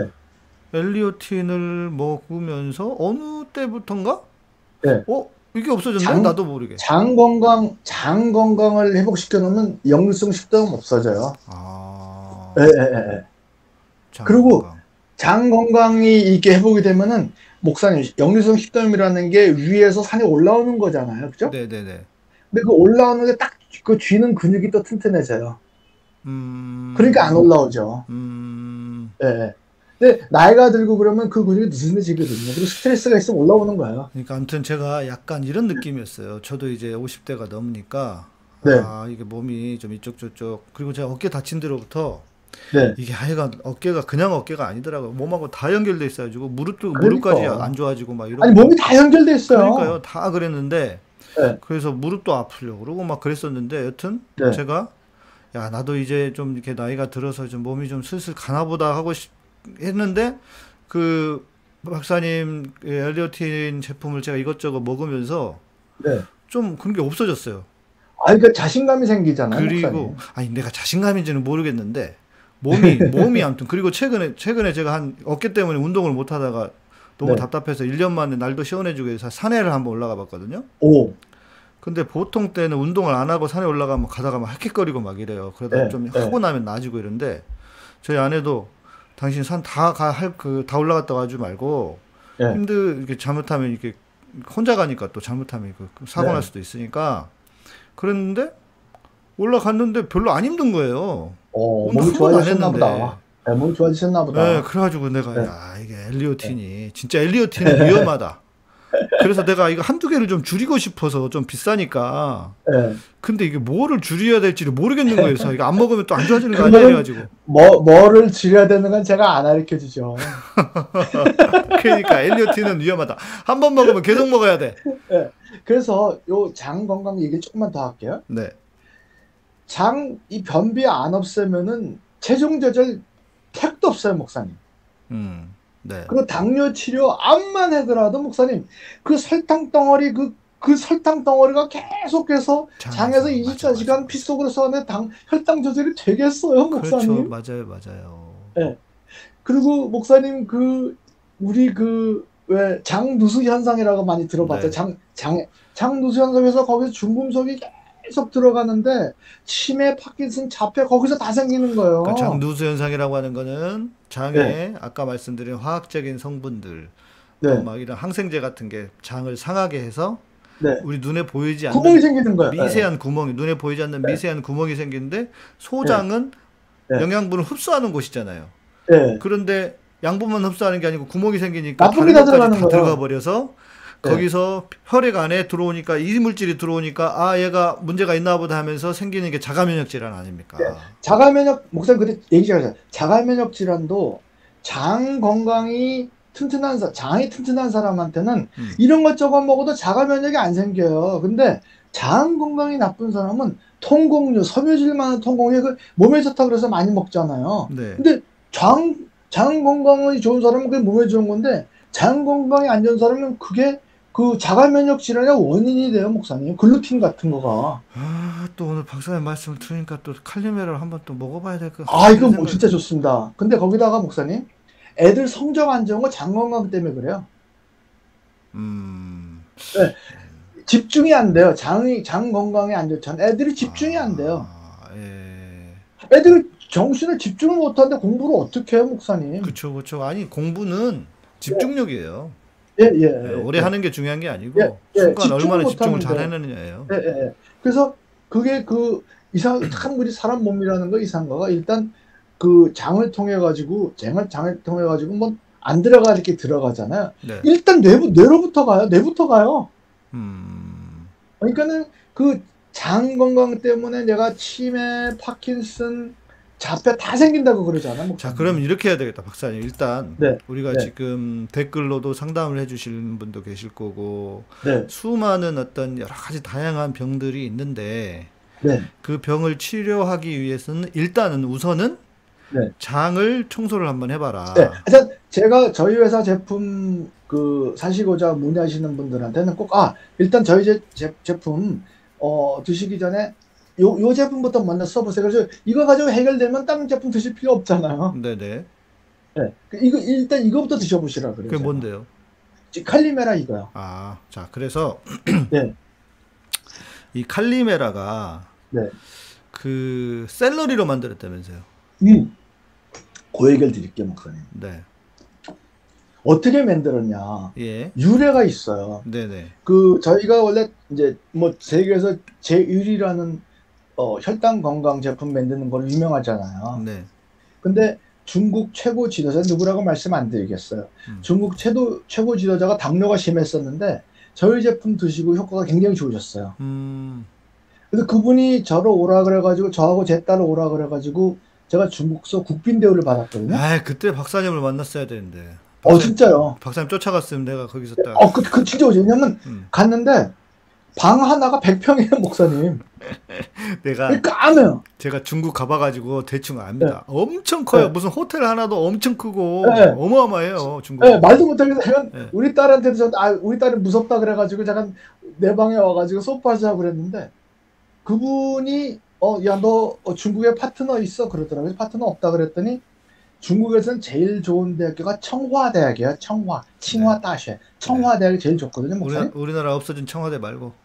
엘리오틴을 먹으면서 어느 때부턴가? 네. 어 이게 없어졌네. 장, 나도 모르게. 장 건강 장 건강을 회복시켜 놓으면 역류성 식도염 없어져요. 아. 예, 예, 예. 그리고 건강. 장 건강이 이렇게 회복이 되면은 목사님, 역류성 식도염이라는 게 위에서 산에 올라오는 거잖아요. 그죠? 네 네 네. 근데 그 올라오는 게 딱 그 쥐는 근육이 또 튼튼해져요. 음... 그러니까 안 올라오죠. 음... 네. 근데 나이가 들고 그러면 그 근육이 느슨해지거든요. 그리고 스트레스가 있으면 올라오는 거예요. 그러니까 아무튼 제가 약간 이런 느낌이었어요. 저도 이제 50대가 넘으니까 네. 아 이게 몸이 좀 이쪽 저쪽 그리고 제가 어깨 다친 뒤로부터 네. 이게 하여간 어깨가 그냥 어깨가 아니더라고요. 몸하고 다 연결돼 있어가지고 무릎도 그러니까. 무릎까지 안 좋아지고 막 이런. 아니 몸이 다 연결돼 있어요. 그러니까요, 다 그랬는데 네. 그래서 무릎도 아프려고 그러고 막 그랬었는데 여튼 네. 제가 야 나도 이제 좀 이렇게 나이가 들어서 좀 몸이 좀 슬슬 가나보다 하고 싶 했는데 그 박사님 그 엘리오틴 제품을 제가 이것저것 먹으면서 네. 좀 그런 게 없어졌어요. 아, 그러니까 자신감이 생기잖아요. 그리고 목사님. 아니 내가 자신감인지는 모르겠는데 몸이 [LAUGHS] 몸이 아무튼 그리고 최근에 최근에 제가 한 어깨 때문에 운동을 못 하다가 너무 네. 답답해서 1년 만에 날도 시원해지고 해서 산에를 한번 올라가 봤거든요. 오. 근데 보통 때는 운동을 안 하고 산에 올라가면 가다가 막 헥헥거리고 막 이래요. 그러다 네. 좀 네. 하고 나면 나아지고 이런데 저희 아내도 당신 산 다 가 할 그 다 올라갔다 와주 말고 네. 힘들 이렇게 잘못하면 이렇게 혼자 가니까 또 잘못하면 그 사고 날 네. 수도 있으니까 그랬는데 올라갔는데 별로 안 힘든 거예요. 어, 몸이 좋아지셨나 보다. 네, 몸이 좋아지셨나 보다. 네, 그래가지고 내가 네. 야 이게 엘리오틴이 네. 진짜 엘리오틴은 [LAUGHS] 위험하다. 그래서 내가 이거 한두 개를 좀 줄이고 싶어서 좀 비싸니까. 네. 근데 이게 뭐를 줄여야 될지를 모르겠는 거예요. 그래서 이거 안 먹으면 또 안 좋아지는 거 아니야 가지고. 뭐 뭐를 줄여야 되는 건 제가 안 가르쳐 주죠. [LAUGHS] 그러니까 엘리오틴은 위험하다. 한 번 먹으면 계속 먹어야 돼. 네. 그래서 요 장 건강 얘기 조금만 더 할게요. 네. 장, 이 변비 안 없애면은 체중 조절 택도 없어요, 목사님. 음, 네. 그리고 당뇨 치료 암만 해더라도 목사님, 그 설탕 덩어리, 그, 그 설탕 덩어리가 계속해서 장에서 24시간 피 속으로 쏘면 당, 혈당 조절이 되겠어요, 그렇죠. 목사님? 그렇죠. 맞아요, 맞아요. 네. 그리고 목사님, 그, 우리 그, 왜 장 누수 현상이라고 많이 들어봤죠. 네. 장, 장, 장 누수 현상에서 거기서 중금속이 계속 들어가는데 치매, 파킨슨, 자폐 거기서 다 생기는 거예요. 그러니까 장누수 현상이라고 하는 거는 장에 네. 아까 말씀드린 화학적인 성분들 네. 막 이런 항생제 같은 게 장을 상하게 해서 네. 우리 눈에 보이지 않는 구멍이 생기는 거예요. 미세한 네. 구멍이 눈에 보이지 않는 네. 미세한 구멍이 생기는데 소장은 네. 영양분을 흡수하는 곳이잖아요. 그런데 양분만 흡수하는 게 아니고 구멍이 생기니까 다른 것까지 다 거예요. 들어가 버려서 거기서 혈액 안에 들어오니까 이물질이 들어오니까 아 얘가 문제가 있나 보다 하면서 생기는 게 자가 면역 질환 아닙니까? 네. 자가 면역 목사님 그때 얘기 잘하셨어요. 자가 면역 질환도 장 건강이 튼튼한 사, 장이 튼튼한 사람한테는 음. 이런 것 저것 먹어도 자가 면역이 안 생겨요. 근데 장 건강이 나쁜 사람은 통곡류, 섬유질 많은 통곡류 그 몸에 좋다 그래서 많이 먹잖아요. 네. 근데 장, 장 건강이 좋은 사람은 그게 몸에 좋은 건데 장 건강이 안 좋은 사람은 그게 그 자가 면역 질환의 원인이 돼요, 목사님. 글루틴 같은 거가. 아, 또 오늘 박사님 말씀을 들으니까 또 칼륨회를 한번 또 먹어봐야 될 것 같아요. 아, 이거 뭐 진짜 좋습니다. 근데 거기다가 목사님, 애들 성적 안 좋은 거 장 건강 때문에 그래요. 음. 네. 집중이 안 돼요. 장이 장 건강이 안 좋잖아. 애들이 집중이 아, 안 돼요. 아, 예. 애들이 정신을 집중을 못 하는데 공부를 어떻게 해요, 목사님? 그렇죠, 그렇죠. 아니 공부는 집중력이에요. 예, 예. 네, 오래 예. 하는 게 중요한 게 아니고 예, 예. 순간 얼마나 집중을 잘 해내느냐예요. 예, 예. 그래서 그게 그 이상 [CLEARS THROAT] 참 우리 사람 몸이라는 거 이상한 거가 일단 그 장을 통해 가지고 장을 장을 통해 가지고 뭐 안 들어가 이렇게 들어가잖아요. 네. 일단 뇌부 뇌로부터 가요. 뇌부터 가요. 음. 그러니까는 그 장 건강 때문에 내가 치매, 파킨슨, 자폐 다 생긴다고 그러잖아. 목사님. 자, 그럼 이렇게 해야 되겠다, 박사님. 일단 네. 우리가 네. 지금 댓글로도 상담을 해주시는 분도 계실 거고 네. 수많은 어떤 여러 가지 다양한 병들이 있는데 네. 그 병을 치료하기 위해서는 일단은 우선은 네. 장을 청소를 한번 해봐라. 네. 제가 저희 회사 제품 그 사시고자 문의하시는 분들한테는 꼭 아 일단 저희 제, 제, 제품 어, 드시기 전에 요, 요 제품부터 먼저 써보세요. 그래서 이거 가지고 해결되면 다른 제품 드실 필요 없잖아요. 네네. 네. 그 이거 일단 이거부터 드셔보시라 그래요. 그게 뭔데요? 칼리메라 이거요. 아, 자 그래서 [CLEARS THROAT] 네. 이 칼리메라가 네. 그 샐러리로 만들었다면서요? 음. 그 얘기를 드릴게요, 목사님. 네. 어떻게 만들었냐? 예. 유래가 있어요. 네네. 그 저희가 원래 이제 뭐 세계에서 제일이라는 어, 혈당 건강 제품 만드는 걸로 유명하잖아요. 네. 근데 중국 최고 지도자 누구라고 말씀 안 드리겠어요. 음. 중국 최도, 최고 지도자가 당뇨가 심했었는데 저희 제품 드시고 효과가 굉장히 좋으셨어요. 음. 그래서 그분이 저를 오라 그래가지고 저하고 제 딸을 오라 그래가지고 제가 중국서 국빈 대우를 받았거든요. 아, 그때 박사님을 만났어야 되는데. 박사님, 어, 진짜요. 박사님 쫓아갔으면 내가 거기서 딱. 어, 그, 그 진짜 왜냐면 음. 갔는데 방 하나가 100평이에요, [LAUGHS] 목사님. 내가 까매요. 제가 중국 가봐가지고 대충 압니다. 네. 엄청 커요. 네. 무슨 호텔 하나도 엄청 크고 네. 어마어마해요, 중국. 네, 말도 못하겠어. 제가 네. 우리 딸한테도 전, 아, 우리 딸이 무섭다 그래가지고 잠깐 내 방에 와가지고 소파하자 고 그랬는데 그분이 어, 야, 너 어, 중국에 파트너 있어? 그러더라고요. 파트너 없다 그랬더니 중국에서는 제일 좋은 대학교가 청화대학이에요. 청화, 칭화 다시 네. 청화대학이 제일 좋거든요. 목사님. 우리, 우리나라 없어진 청와대 말고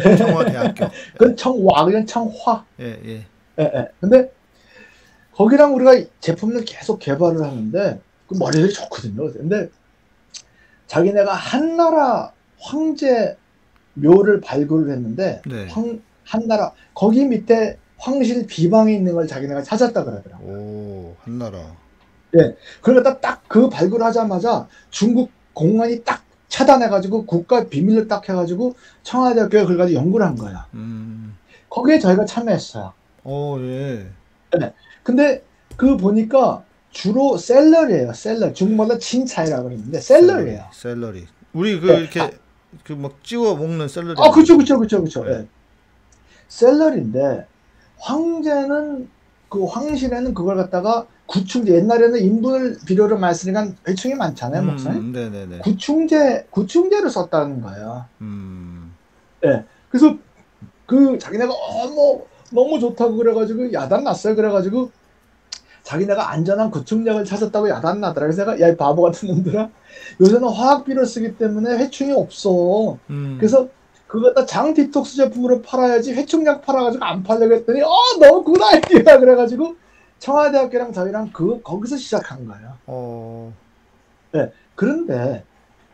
청화대학교. [LAUGHS] 그건 청화, 그냥 청화. 예, 예. 예, 예. 근데 거기랑 우리가 제품을 계속 개발을 하는데 그 머리들이 좋거든요. 근데 자기네가 한나라 황제 묘를 발굴을 했는데 네. 황, 한나라 거기 밑에 황실 비방에 있는 걸 자기네가 찾았다 그러더라고요. 오, 한나라. 예. 그러니까 딱 그 발굴하자마자 중국 공안이 딱 차단해가지고 국가 비밀로 딱 해가지고 칭화대학교에 그걸 가지고 연구를 한 거야. 음. 거기에 저희가 참여했어요. 오, 예. 네. 근데 그 보니까 주로 셀러리예요. 셀러. 중국말로 芹菜라고 그러는데 셀러리예요. 셀러리. 우리 그 네. 이렇게 아. 그막 찍어 먹는 셀러리. 아, 그렇죠, 그렇죠, 그렇죠, 그렇죠. 네. 셀러리인데 황제는 그 황실에는 그걸 갖다가 구충제 옛날에는 인분을 비료로 말쓰니까 회충이 많잖아요, 음, 목사님. 네네네. 구충제 구충제를 썼다는 거예요. 음. 네. 그래서 그 자기네가 어머 너무 좋다고 그래가지고 야단 났어요. 그래가지고 자기네가 안전한 구축력을 찾았다고 야단 나더라. 그래서 내가 야 이 바보 같은 놈들아 요새는 화학비료를 쓰기 때문에 회충이 없어. 음. 그래서 그거 다 장 디톡스 제품으로 팔아야지 회충약 팔아가지고 안 팔려고 했더니 어 너무 good idea 그래가지고 칭화대학교랑 저희랑 그 거기서 시작한 거예요. 어. 네. 그런데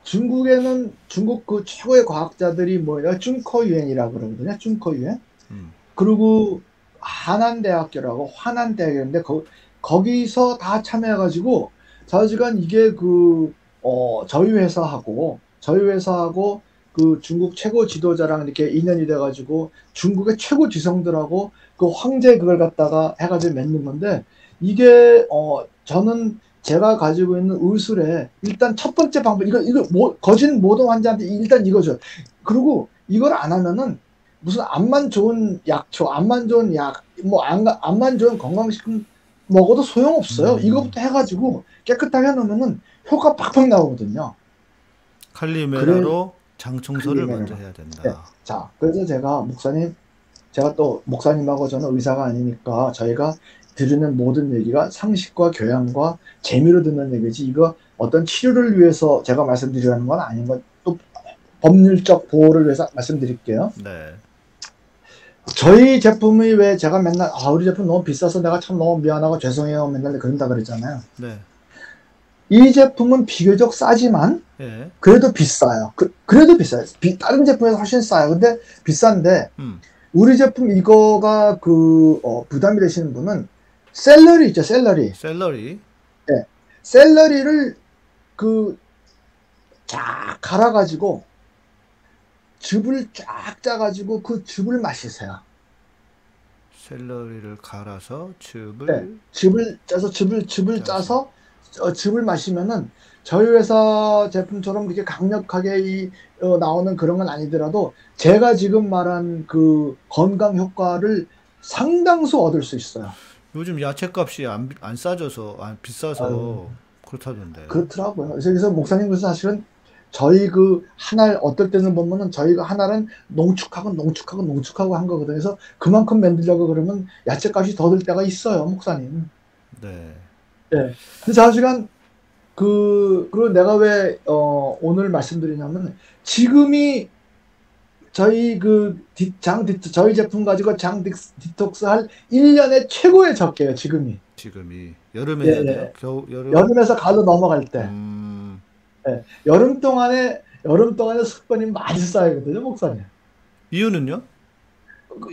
중국에는 중국 그 최고의 과학자들이 뭐냐 中科院이라고 그러거든요. 中科院. 음. 그리고 한안대학교라고 환안대학교인데 거, 거기서 다 참여해가지고 자주간 이게 그 어, 저희 회사하고 저희 회사하고 그 중국 최고 지도자랑 이렇게 인연이 돼가지고 중국의 최고 지성들하고 그 황제 그걸 갖다가 해가지고 맺는 건데 이게 어 저는 제가 가지고 있는 의술에 일단 첫 번째 방법 이거 이거 뭐 거진 모든 환자한테 일단 이거죠. 그리고 이걸 안 하면은 무슨 암만 좋은 약초, 암만 좋은 약, 뭐 안, 암만 좋은 건강식품 먹어도 소용없어요. 음. 이거부터 해가지고 깨끗하게 해놓으면은 효과 팍팍 나오거든요. 칼리메라로 장 청소를. 먼저 해야 된다. 네. 자, 그래서 제가 목사님, 제가 또 목사님하고 저는 의사가 아니니까 저희가 들으는 모든 얘기가 상식과 교양과 재미로 듣는 얘기지 이거 어떤 치료를 위해서 제가 말씀드리라는 건 아닌 것 또 법률적 보호를 위해서 말씀드릴게요. 네. 저희 제품이 왜 제가 맨날 아 우리 제품 너무 비싸서 내가 참 너무 미안하고 죄송해요 맨날 그런다 그랬잖아요. 네. 이 제품은 비교적 싸지만 네. 그래도 비싸요. 그, 래도 비싸요. 비, 다른 제품에서 훨씬 싸요. 근데 비싼데 음. 우리 제품 이거가 그 어, 부담이 되시는 분은 샐러리 있죠 샐러리. 샐러리. 네. 샐러리를 그 쫙 갈아가지고 즙을 쫙 짜가지고 그 즙을 마시세요. 샐러리를 갈아서 즙을 네, 즙을 짜서 즙을 즙을 짜서 어, 즙을 마시면은 저희 회사 제품처럼 그렇게 강력하게 이, 어, 나오는 그런 건 아니더라도 제가 지금 말한 그 건강 효과를 상당수 얻을 수 있어요. 요즘 야채값이 안, 안 싸져서 안 비싸서 아유, 그렇다던데. 그렇더라고요. 그래서 목사님 그래서 사실은 저희 그 하나를 어떨 때는 보면은 저희가 하나는 농축하고 농축하고 농축하고 한 거거든요. 그래서 그만큼 만들려고 그러면 야채값이 더 들 때가 있어요, 목사님. 네. 네. 근데 자시간 그 그리고 내가 왜 어, 오늘 말씀드리냐면 지금이 저희 그장 저희 제품 가지고 장 디톡스 할 1년에 최고의 적게요, 지금이. 지금이 여름에 네, 네. 겨우 여름 여름에서 가을로 넘어갈 때. 음... 네, 여름 동안에 여름 동안에 숙변이 많이 쌓이거든요, 목사님. 이유는요?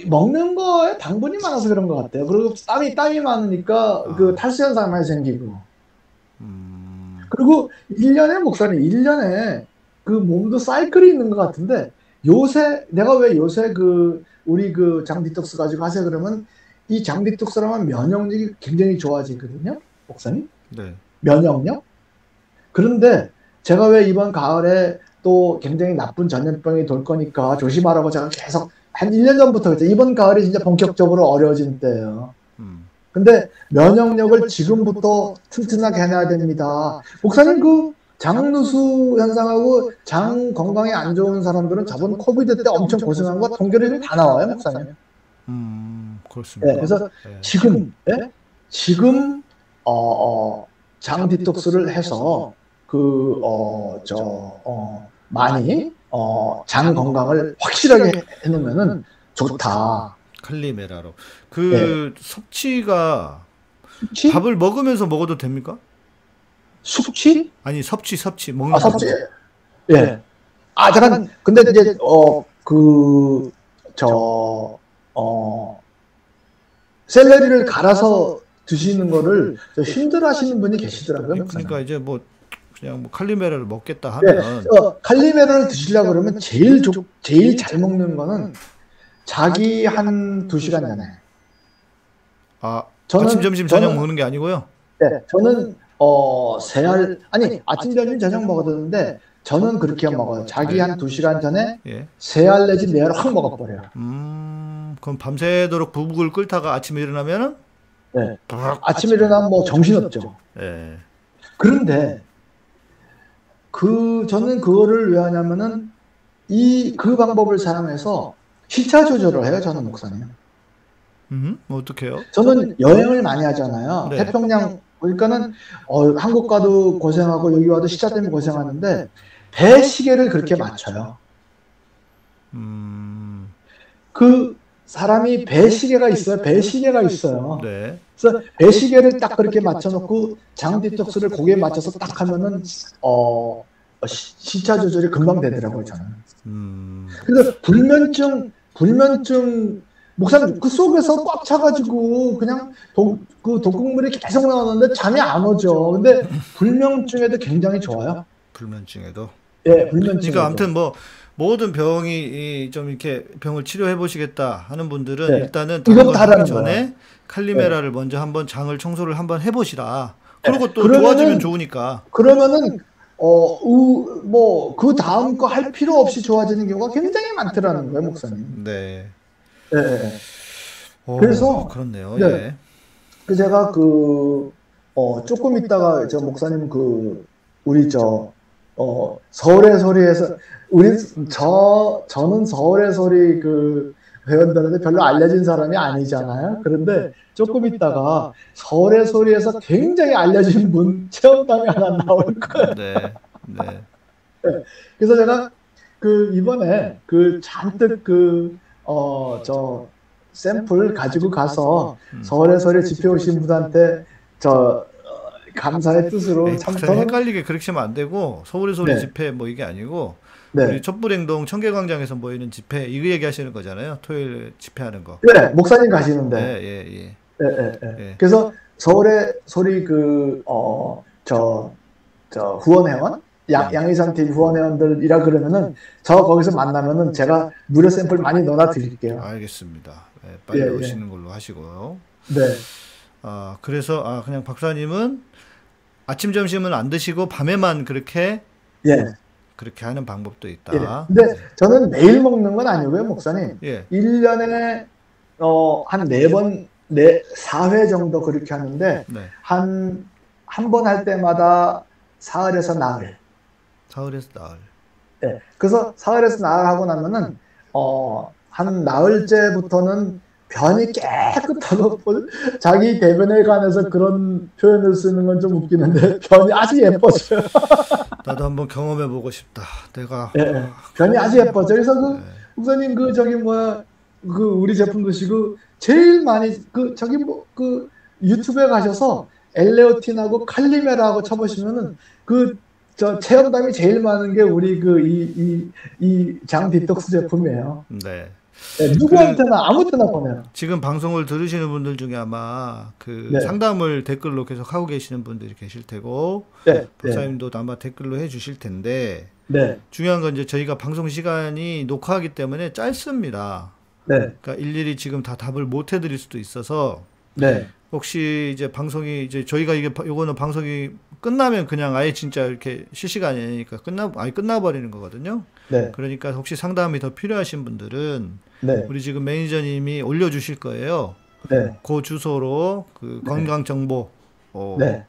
먹는 거에 당분이 많아서 그런 것 같아요. 그리고 땀이 땀이 많으니까 아. 그 탈수 현상 많이 생기고. 음... 그리고 1년에 목사님 1년에 그 몸도 사이클이 있는 것 같은데 요새 내가 왜 요새 그 우리 그 장디톡스 가지고 하세요 그러면 이 장디톡스라면 면역력이 굉장히 좋아지거든요, 목사님. 네. 면역력. 그런데 제가 왜 이번 가을에 또 굉장히 나쁜 전염병이 돌 거니까 조심하라고 제가 계속 한 1년 전부터 그랬죠. 이번 가을이 진짜 본격적으로 어려워진 때예요. 음. 근데 면역력을 지금부터 튼튼하게 해놔야 됩니다. 목사님 그 장누수 현상하고 장 건강에 안 좋은 사람들은 저번 코비드 때 엄청 고생한 거 통계를 다 나와요, 목사님. 음, 그렇습니다. 네, 그래서 네. 지금, 네? 지금 어, 어, 장 디톡스를 해서 그, 어, 저, 어, 많이, 어, 장 건강을 확실하게 해놓으면은 좋다. 칼리메라로. 그 네. 섭취가 섭취? 밥을 먹으면서 먹어도 됩니까? 숙취? 아니 섭취 섭취 먹는 아, 섭취. 예. 네. 아 잠깐 근데 이제 어그 저 어 샐러리를 갈아서 드시는 거를 힘들어하시는 분이 계시더라고요. 그러니까 이제 뭐 그냥 뭐 칼리메라를 먹겠다 네. 하면 네. 어, 칼리메라를 드시려고 그러면 제일 조, 제일 잘 먹는 거는 자기 한 두 시간 전에. 아 저는, 아침 점심 저녁 저는, 먹는 게 아니고요. 네, 저는 어 세 알 아니 아침 점심 저녁 먹었는데 저는 그렇게 먹어요. 자기 한 두 시간 전에 예. 세알 내지 네알 확 먹어버려요. 음, 그럼 밤새도록 부북을 끓다가 아침에 일어나면은 네. 아침에 일어나면 뭐 정신 없죠. 예. 그런데 그 저는 그거를 왜 하냐면은 이 그 방법을 사용해서 시차 조절을 해요 저는 목사님. 음, 어떻게요? 저는 여행을 많이 하잖아요. 네. 태평양 그러니까는 어, 한국 가도 고생하고 여기 와도 시차 때문에 고생하는데 배 시계를 그렇게 맞춰요. 음. 그 사람이 배 시계가 있어요. 배 시계가 있어요. 네. 그래서 배 시계를 딱 그렇게 맞춰놓고 장뒤턱수를 고개에 맞춰서 딱 하면은 어 시차 조절이 금방 되더라고요 저는. 음. 그래서 불면증 불면증 목사님 그 속에서 꽉 차가지고 그냥 도, 그 독극물이 계속 나오는데 잠이 안 오죠. 근데 불면증에도 굉장히 좋아요. 불면증에도. 예, 불면증. 그러니까 아무튼 뭐 모든 병이 좀 이렇게 병을 치료해 보시겠다 하는 분들은 네. 일단은 다른 전에 칼리메라를 네. 먼저 한번 장을 청소를 한번 해보시라. 그리고 또 그러면은, 좋아지면 좋으니까. 그러면은 어, 뭐, 그 다음 거 할 필요 없이 좋아지는 경우가 굉장히 많더라는 거예요, 목사님. 네. 네. 오, 그래서 그렇네요. 네. 예. 그 제가 그 어, 조금 있다가 저 목사님 그 우리 저 어, 서울의 소리에서 우리 저 저는 서울의 소리 그 회원들한테 별로 알려진 사람이 아니잖아요. 그런데 조금 있다가 서울의 소리에서 굉장히 알려진 분 체험담이 하나 나올 거예요. 네. 네. 네. 그래서 제가 그 이번에 그 잔뜩 그 어, 저 샘플 가지고 가서 음. 서울에 서울에 집회 오신 분한테 저 어, 감사의 뜻으로 네, 참 헷갈리게 그렇게 하면 안 되고 서울의 서울 네. 집회 뭐 이게 아니고 네. 우리 촛불행동 청계광장에서 모이는 집회 이거 얘기하시는 거잖아요. 토요일 집회하는 거. 네, 목사님 가시는데. 네, 예, 예. 예, 예, 예. 예. 그래서 서울의 소리 그어저저 저 후원회원 양, 양의산 팀 후원회원들이라 그러면은 저 거기서 만나면은 제가 무료 샘플 많이 넣어 드릴게요. 알겠습니다. 네, 빨리 예, 예. 오시는 예. 걸로 하시고요. 네. 아 그래서 아 그냥 박사님은 아침 점심은 안 드시고 밤에만 그렇게 예. 그렇게 하는 방법도 있다. 예. 근데 저는 매일 먹는 건 아니고요, 목사님. 예. 1년에 어, 한네 번, 네, 4회 정도 그렇게 하는데 네. 한 한 번 할 때마다 사흘에서 나흘. 사흘에서 나흘. 네. 그래서 사흘에서 나흘 하고 나면은 어, 한 나흘째부터는 변이 깨끗하고 자기 대변에 관해서 그런 표현을 쓰는 건 좀 웃기는데 변이 아주 예뻐져요. 나도 한번 경험해 보고 싶다. 내가 네, 변이 아주 예뻐져. 그래서 그 네. 목사님 그 저기 뭐야 그 우리 제품 드시고 제일 많이 그 저기 뭐 그 유튜브에 가셔서 엘레오틴하고 칼리메라하고 쳐보시면은 그 저 체험담이 제일 많은 게 우리 그 이이장 디톡스 제품이에요. 네. 네, 누구한테나 그, 아무 때나 보면 지금 방송을 들으시는 분들 중에 아마 그 네. 상담을 댓글로 계속 하고 계시는 분들이 계실 테고 네. 박사님도 네. 아마 댓글로 해주실 텐데 네. 중요한 건 이제 저희가 방송 시간이 녹화하기 때문에 짧습니다. 네. 그러니까 일일이 지금 다 답을 못 해드릴 수도 있어서 네. 혹시 이제 방송이 이제 저희가 이게 요거는 방송이 끝나면 그냥 아예 진짜 이렇게 실시간이 아니니까 끝나 아예 끝나버리는 거거든요. 네. 그러니까 혹시 상담이 더 필요하신 분들은 네. 우리 지금 매니저님이 올려주실 거예요. 네. 그 주소로 그 네. 건강 정보 어, 네.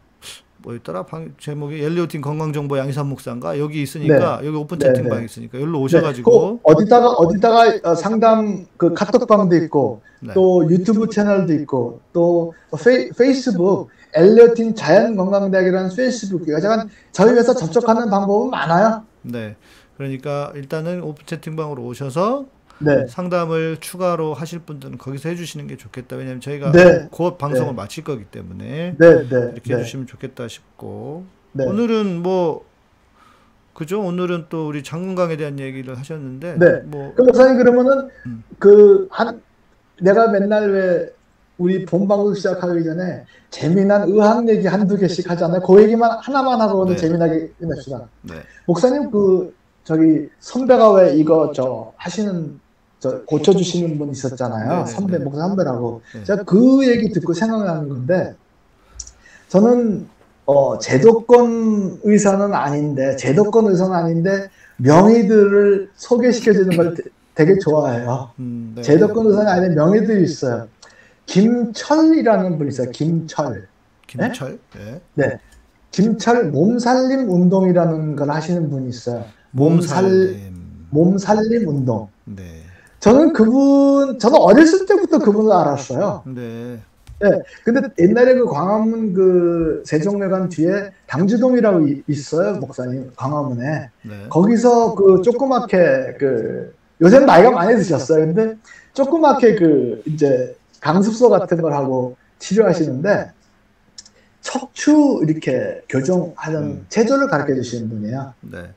뭐였더라 방 제목이 엘리오틴 건강정보 양희삼 목사인가 여기 있으니까 네. 여기 오픈 네, 채팅방 네. 있으니까 여기로 오셔가지고 그 어디다가 어디다가 어, 상담 그 카톡방도 있고 네. 또 유튜브 채널도 있고 또 페이, 페이스북 엘리오틴 자연건강대학이라는 페이스북이가 제가 저희 회사 접촉하는 방법은 많아요. 네. 그러니까 일단은 오픈 채팅방으로 오셔서 네. 상담을 추가로 하실 분들은 거기서 해주시는 게 좋겠다. 왜냐하면 저희가 네. 곧 방송을 네. 마칠 거기 때문에 네, 네, 이렇게 네. 해주시면 좋겠다 싶고 오늘은 뭐 그죠? 오늘은 또 우리 장건강에 대한 얘기를 하셨는데 네. 뭐 그럼 목사님 그러면은 음. 그한 내가 맨날 왜 우리 본방송 시작하기 전에 재미난 의학 얘기 한두 개씩 하잖아요. 그 얘기만 하나만 하고는 재미나게 끝냅시다. 목사님 그 저기 선배가 왜 이거 저 하시는 저 고쳐주시는 분 있었잖아요. 네네, 네, 선배, 네. 목사 선배라고. 네. 제가 그 얘기 듣고 생각나는 건데, 저는, 어, 제도권 의사는 아닌데, 제도권 의사는 아닌데, 명의들을 소개시켜주는 걸 되게 좋아해요. 음, 네. 제도권 의사는 아닌데 명의들이 있어요. 김철이라는 분이 있어요. 김철. 김철? 네? 네. 김철 몸살림 운동이라는 걸 하시는 분이 있어요. 몸살림. 몸살림 운동. 네. 저는 그분, 저는 어렸을 때부터 그분을 알았어요. 네. 네. 근데 옛날에 그 광화문 그 세종회관 뒤에 당주동이라고 있어요, 목사님. 광화문에. 네. 거기서 그 조그맣게 그, 요새는 나이가 많이 드셨어요. 근데 조그맣게 그 이제 강습소 같은 걸 하고 치료하시는데 척추 이렇게 교정하는 음. 체조를 가르쳐 주시는 분이에요. 네.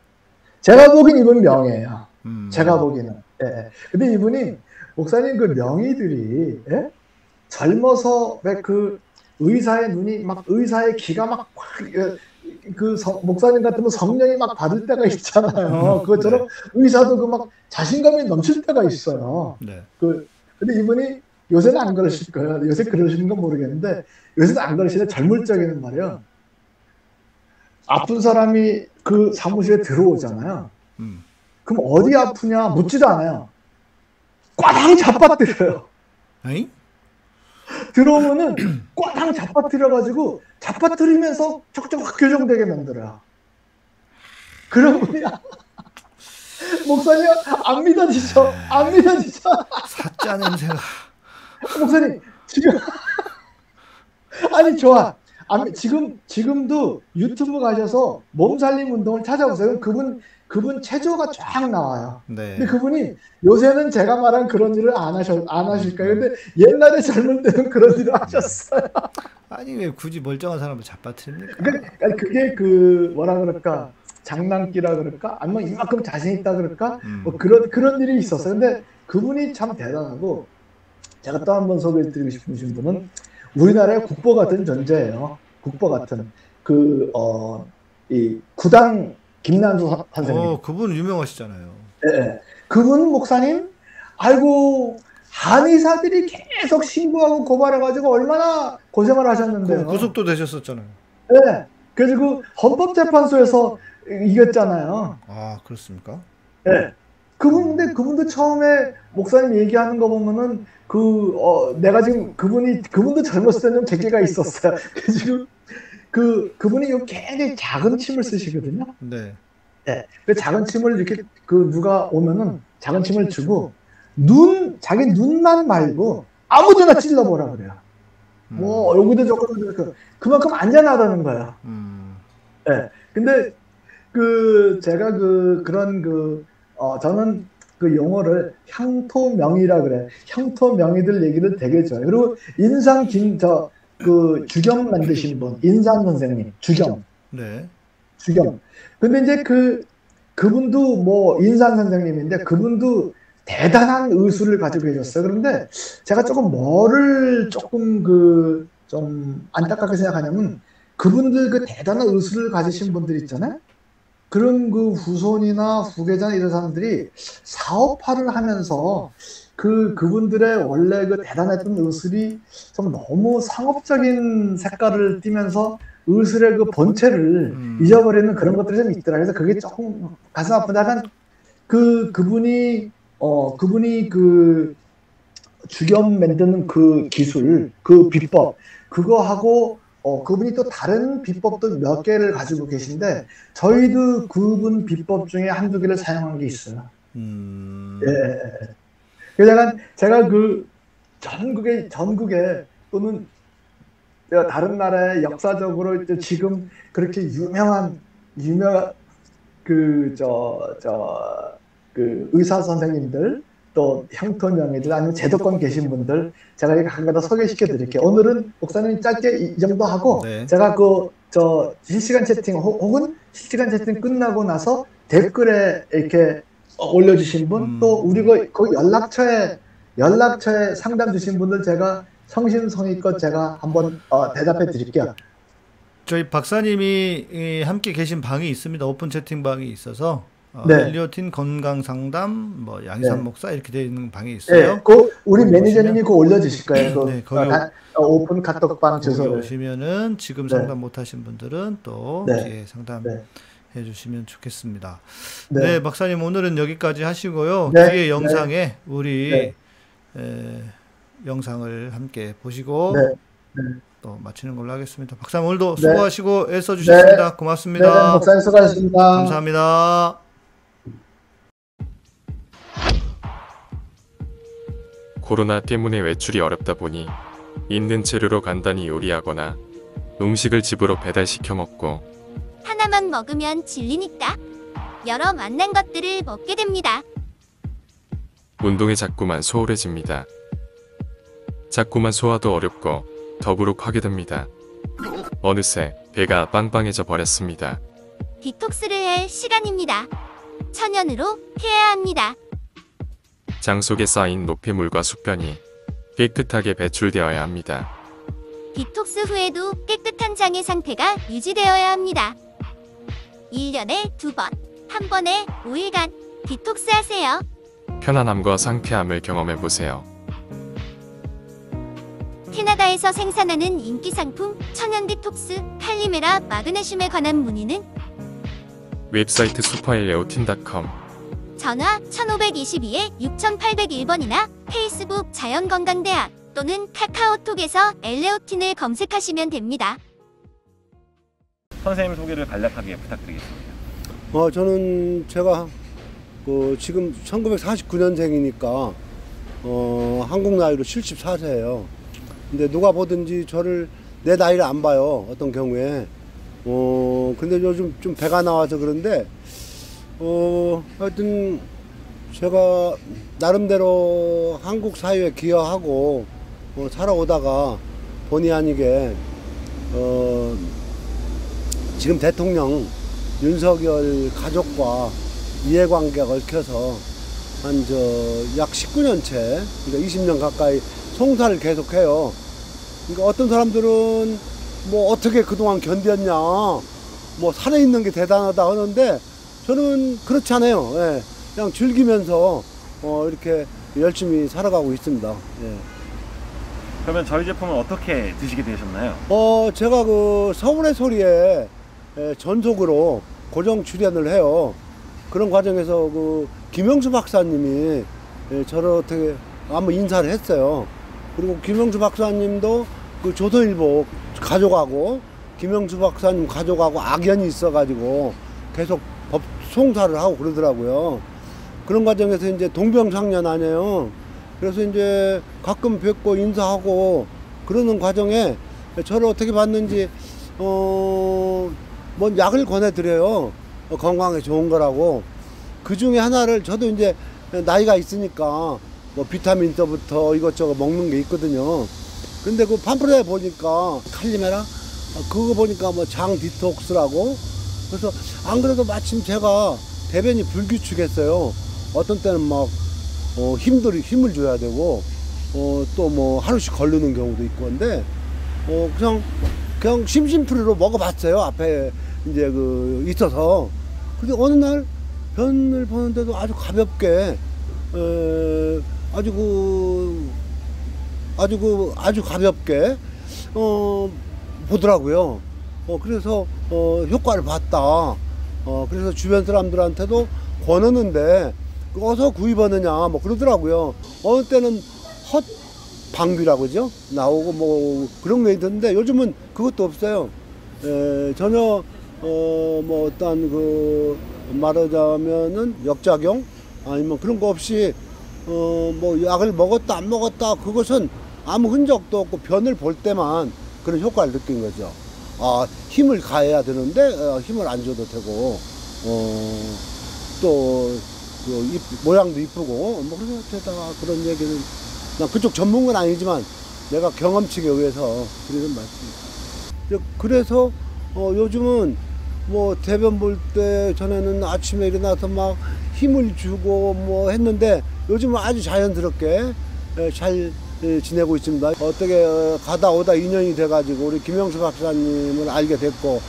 제가 보기엔 이분 명예예요. 음. 제가 보기에는. 예. 근데 이분이 목사님 그 명의들이 예? 젊어서 왜그 의사의 눈이 막 의사의 기가 막 그 목사님 같으면 성령이 막 받을 때가 있잖아요. 음. 그것처럼 네. 의사도 그 막 자신감이 넘칠 때가 있어요. 네. 그 근데 이분이 요새는 안 그러실 거예요. 요새 그러시는 건 모르겠는데 요새는 안 그러시는데 젊을 적에는 말이에요. 아픈 사람이 그 사무실에 들어오잖아요. 음. 그럼 어디 아프냐 묻지도 않아요. 꽈당 잡아뜨려요. [LAUGHS] 에이? 들어오면은 꽈당 잡아뜨려가지고 잡아뜨리면서 촉촉 교정되게 만들어요. 그런 분이야. [LAUGHS] 목사님 안 믿어지죠? 안 믿어지죠? [LAUGHS] 사짜 냄새가. 목사님 지금 아니 좋아. 안, 지금 지금도 유튜브 가셔서 몸살림 운동을 찾아보세요. 그분 그분 체조가 쫙 나와요. 네. 근데 그분이 요새는 제가 말한 그런 일을 안 하셔 안 하실까요? 근데 옛날에 젊을 때는 그런 일을 하셨어요. [LAUGHS] 아니 왜 굳이 멀쩡한 사람을 잡아뜨립니까? 그러니까 그게 그 뭐라 그럴까 장난기라 그럴까 아니면 이만큼 자신 있다 그럴까 음. 뭐 그런 그런 일이 있었어요. 근데 그분이 참 대단하고 제가 또 한 번 소개해드리고 싶으신 분은 우리나라의 국보 같은 존재예요. 국보 같은 그 어 이 구당 김난수 선생님. 어, 그분 유명하시잖아요. 네. 그분 목사님 알고 한의사들이 계속 신고하고 고발해가지고 얼마나 고생을 하셨는데요. 그 구속도 되셨었잖아요. 네. 그래서 헌법재판소에서 이겼잖아요. 아 그렇습니까? 네. 그분 근데 그분도 처음에 목사님 얘기하는 거 보면은 그 어, 내가 지금 그분이 그분도 젊었을 때는 계기가 있었어요. [LAUGHS] 지금 그 그분이 요 굉장히 작은 침을 쓰시거든요. 네. 네. 그 작은 침을 이렇게 그 누가 오면은 작은 침을 주고 눈 자기 눈만 말고 아무데나 찔러보라 그래요. 음. 뭐 여기도 저기도 그만큼 안전하다는 거야. 음. 네. 근데 그 제가 그 그런 그 어 저는 그 용어를 향토명이라 그래. 향토명이들 얘기를 되게 좋아요. 그리고 인상 김저 그 주경 만드신 분, 인상 선생님, 주경. 네. 주경. 근데 이제 그, 그분도 뭐 인상 선생님인데 그분도 대단한 의술을 가지고 계셨어요. 그런데 제가 조금 뭐를 조금 그, 좀 안타깝게 생각하냐면 그분들 그 대단한 의술을 가지신 분들 있잖아요. 그런 그 후손이나 후계자 이런 사람들이 사업화를 하면서 그 그분들의 원래 그 대단했던 의술이 좀 너무 상업적인 색깔을 띠면서 의술의 그 본체를 음. 잊어버리는 그런 것들이 좀 있더라. 그래서 그게 조금 가슴 아픈데 약간 그 그분이 어 그분이 그 주겸 만드는 그 기술, 그 비법 그거 하고 어 그분이 또 다른 비법도 몇 개를 가지고 계신데 저희도 그분 비법 중에 한두 개를 사용한 게 있어요. 음. 예. 그래서 제가 그 전국에 전국에 또는 다른 나라의 역사적으로 지금 그렇게 유명한 유명 그저 저 그 의사 선생님들 또 향토명의들 아니면 제도권 계신 분들 제가 이렇게 한가다 소개시켜 드릴게요. 오늘은 목사님 짧게 이 정도 하고 네. 제가 그 저 실시간 채팅 혹은 실시간 채팅 끝나고 나서 댓글에 이렇게 올려주신 분, 음. 또 우리 그, 그 연락처에 연락처에 상담 주신 분들 제가 성심성의껏 제가 한번 어, 대답해 드릴게요. 저희 박사님이 함께 계신 방이 있습니다. 오픈 채팅 방이 있어서 어, 네. 엘리오틴 건강 상담, 뭐 양산 네. 목사 이렇게 되어 있는 방이 있어요. 네, 그 우리 매니저님이 그 올려 주실 거예요. 그 네, 거기 어, 오픈 카톡방 주소를 오시면은 지금 네. 상담 못 하신 분들은 또 네. 상담. 네. 해주시면 좋겠습니다. 네. 네. 박사님 오늘은 여기까지 하시고요. 네. 뒤에 영상에 네. 우리 네. 에, 영상을 함께 보시고 네. 또 마치는 걸로 하겠습니다. 박사님 오늘도 수고하시고 애써 주셨습니다. 고맙습니다. 박사님 수고하셨습니다. 감사합니다. 코로나 때문에 외출이 어렵다 보니 있는 재료로 간단히 요리하거나 음식을 집으로 배달시켜 먹고 하나만 먹으면 질리니까 여러 맛난 것들을 먹게 됩니다. 운동에 자꾸만 소홀해집니다. 자꾸만 소화도 어렵고 더부룩하게 됩니다. 어느새 배가 빵빵해져 버렸습니다. 디톡스를 할 시간입니다. 천연으로 해야 합니다. 장 속에 쌓인 노폐물과 숙변이 깨끗하게 배출되어야 합니다. 디톡스 후에도 깨끗한 장의 상태가 유지되어야 합니다. 1년에 두 번, 한 번에 5일간 디톡스 하세요. 편안함과 상쾌함을 경험해 보세요. 캐나다에서 생산하는 인기 상품 천연 디톡스 칼리메라 마그네슘에 관한 문의는 웹사이트 슈퍼엘레오틴닷컴 전화 1522에 6801번이나 페이스북 자연건강대학 또는 카카오톡에서 엘레오틴을 검색하시면 됩니다. 선생님 소개를 간략하게 부탁드리겠습니다. 어, 저는 제가 그 지금 1949년생이니까 어, 한국 나이로 74세예요. 근데 누가 보든지 저를 내 나이를 안 봐요. 어떤 경우에. 어, 근데 요즘 좀 배가 나와서 그런데 어, 하여튼 제가 나름대로 한국 사회에 기여하고 어, 살아오다가 본의 아니게 어, 지금 대통령 윤석열 가족과 이해관계가 얽혀서 한 저 약 19년째 그러니까 20년 가까이 송사를 계속해요. 그러니까 어떤 사람들은 뭐 어떻게 그동안 견뎠냐 뭐 살아 있는 게 대단하다 하는데 저는 그렇지 않아요. 예. 그냥 즐기면서 어 이렇게 열심히 살아가고 있습니다. 예. 그러면 저희 제품은 어떻게 드시게 되셨나요? 어, 제가 그 서울의 소리에 에, 전속으로 고정 출연을 해요. 그런 과정에서 그 김영수 박사님이 에, 저를 어떻게 한번 인사를 했어요. 그리고 김영수 박사님도 그 조선일보 가져가고 김영수 박사님 가져가고 악연이 있어가지고 계속 법 송사를 하고 그러더라고요. 그런 과정에서 이제 동병상련 아니에요. 그래서 이제 가끔 뵙고 인사하고 그러는 과정에 저를 어떻게 봤는지 어, 뭐 약을 권해드려요. 어, 건강에 좋은 거라고. 그 중에 하나를 저도 이제 나이가 있으니까 뭐 비타민서부터 이것저것 먹는 게 있거든요. 근데 그 팜플렛에 보니까 칼리메라 어, 그거 보니까 뭐 장 디톡스라고 그래서 안 그래도 마침 제가 대변이 불규칙했어요. 어떤 때는 막 어, 힘들이 힘을 줘야 되고 어, 또 뭐 하루씩 걸르는 경우도 있고 한데 어, 그냥 그냥 심심풀이로 먹어봤어요. 앞에 이제 그 있어서 근데 어느 날 변을 보는데도 아주 가볍게 에, 아주 그 아주 그 아주 가볍게 어 보더라고요. 어 그래서 어 효과를 봤다. 어 그래서 주변 사람들한테도 권하는데 그 어서 구입하느냐 뭐 그러더라고요. 어느 때는 헛 방비라고 그죠? 나오고 뭐 그런 게 있던데 요즘은 그것도 없어요. 에, 전혀 어 뭐 어떤 그 말하자면은 역작용 아니면 그런 거 없이 어 뭐 약을 먹었다 안 먹었다 그것은 아무 흔적도 없고 변을 볼 때만 그런 효과를 느낀 거죠. 아 힘을 가해야 되는데 어, 힘을 안 줘도 되고 어 또 그 잎- 모양도 이쁘고 뭐 그래서 게다가 그런 얘기는 난 그쪽 전문가는 아니지만 내가 경험칙에 의해서 드리는 말씀입니다. 그래서 어, 요즘은 뭐 대변 볼 때 전에는 아침에 일어나서 막 힘을 주고 뭐 했는데 요즘은 아주 자연스럽게 에, 잘 에, 지내고 있습니다. 어떻게 어, 가다 오다 인연이 돼가지고 우리 김영수 박사님을 알게 됐고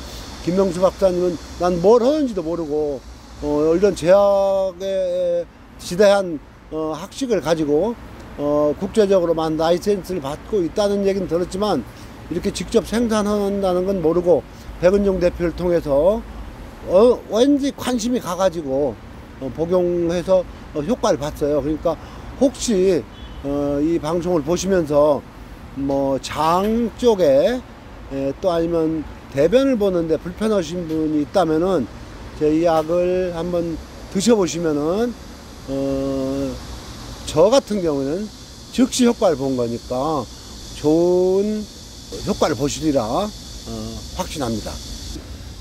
김영수 박사님은 난 뭘 하는지도 모르고 어, 이런 제약에 지대한 어, 학식을 가지고 어, 국제적으로만 라이센스를 받고 있다는 얘기는 들었지만 이렇게 직접 생산한다는 건 모르고 백은종 대표를 통해서 어, 왠지 관심이 가가지고 어, 복용해서 어, 효과를 봤어요. 그러니까 혹시 어, 이 방송을 보시면서 뭐 장 쪽에 에, 또 아니면 대변을 보는데 불편하신 분이 있다면은 제 이 약을 한번 드셔보시면은 어, 저 같은 경우는 즉시 효과를 본 거니까 좋은 효과를 보시리라 어, 확신합니다.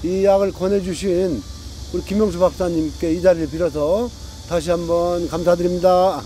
이 약을 권해주신 우리 김명수 박사님께 이 자리를 빌어서 다시 한번 감사드립니다.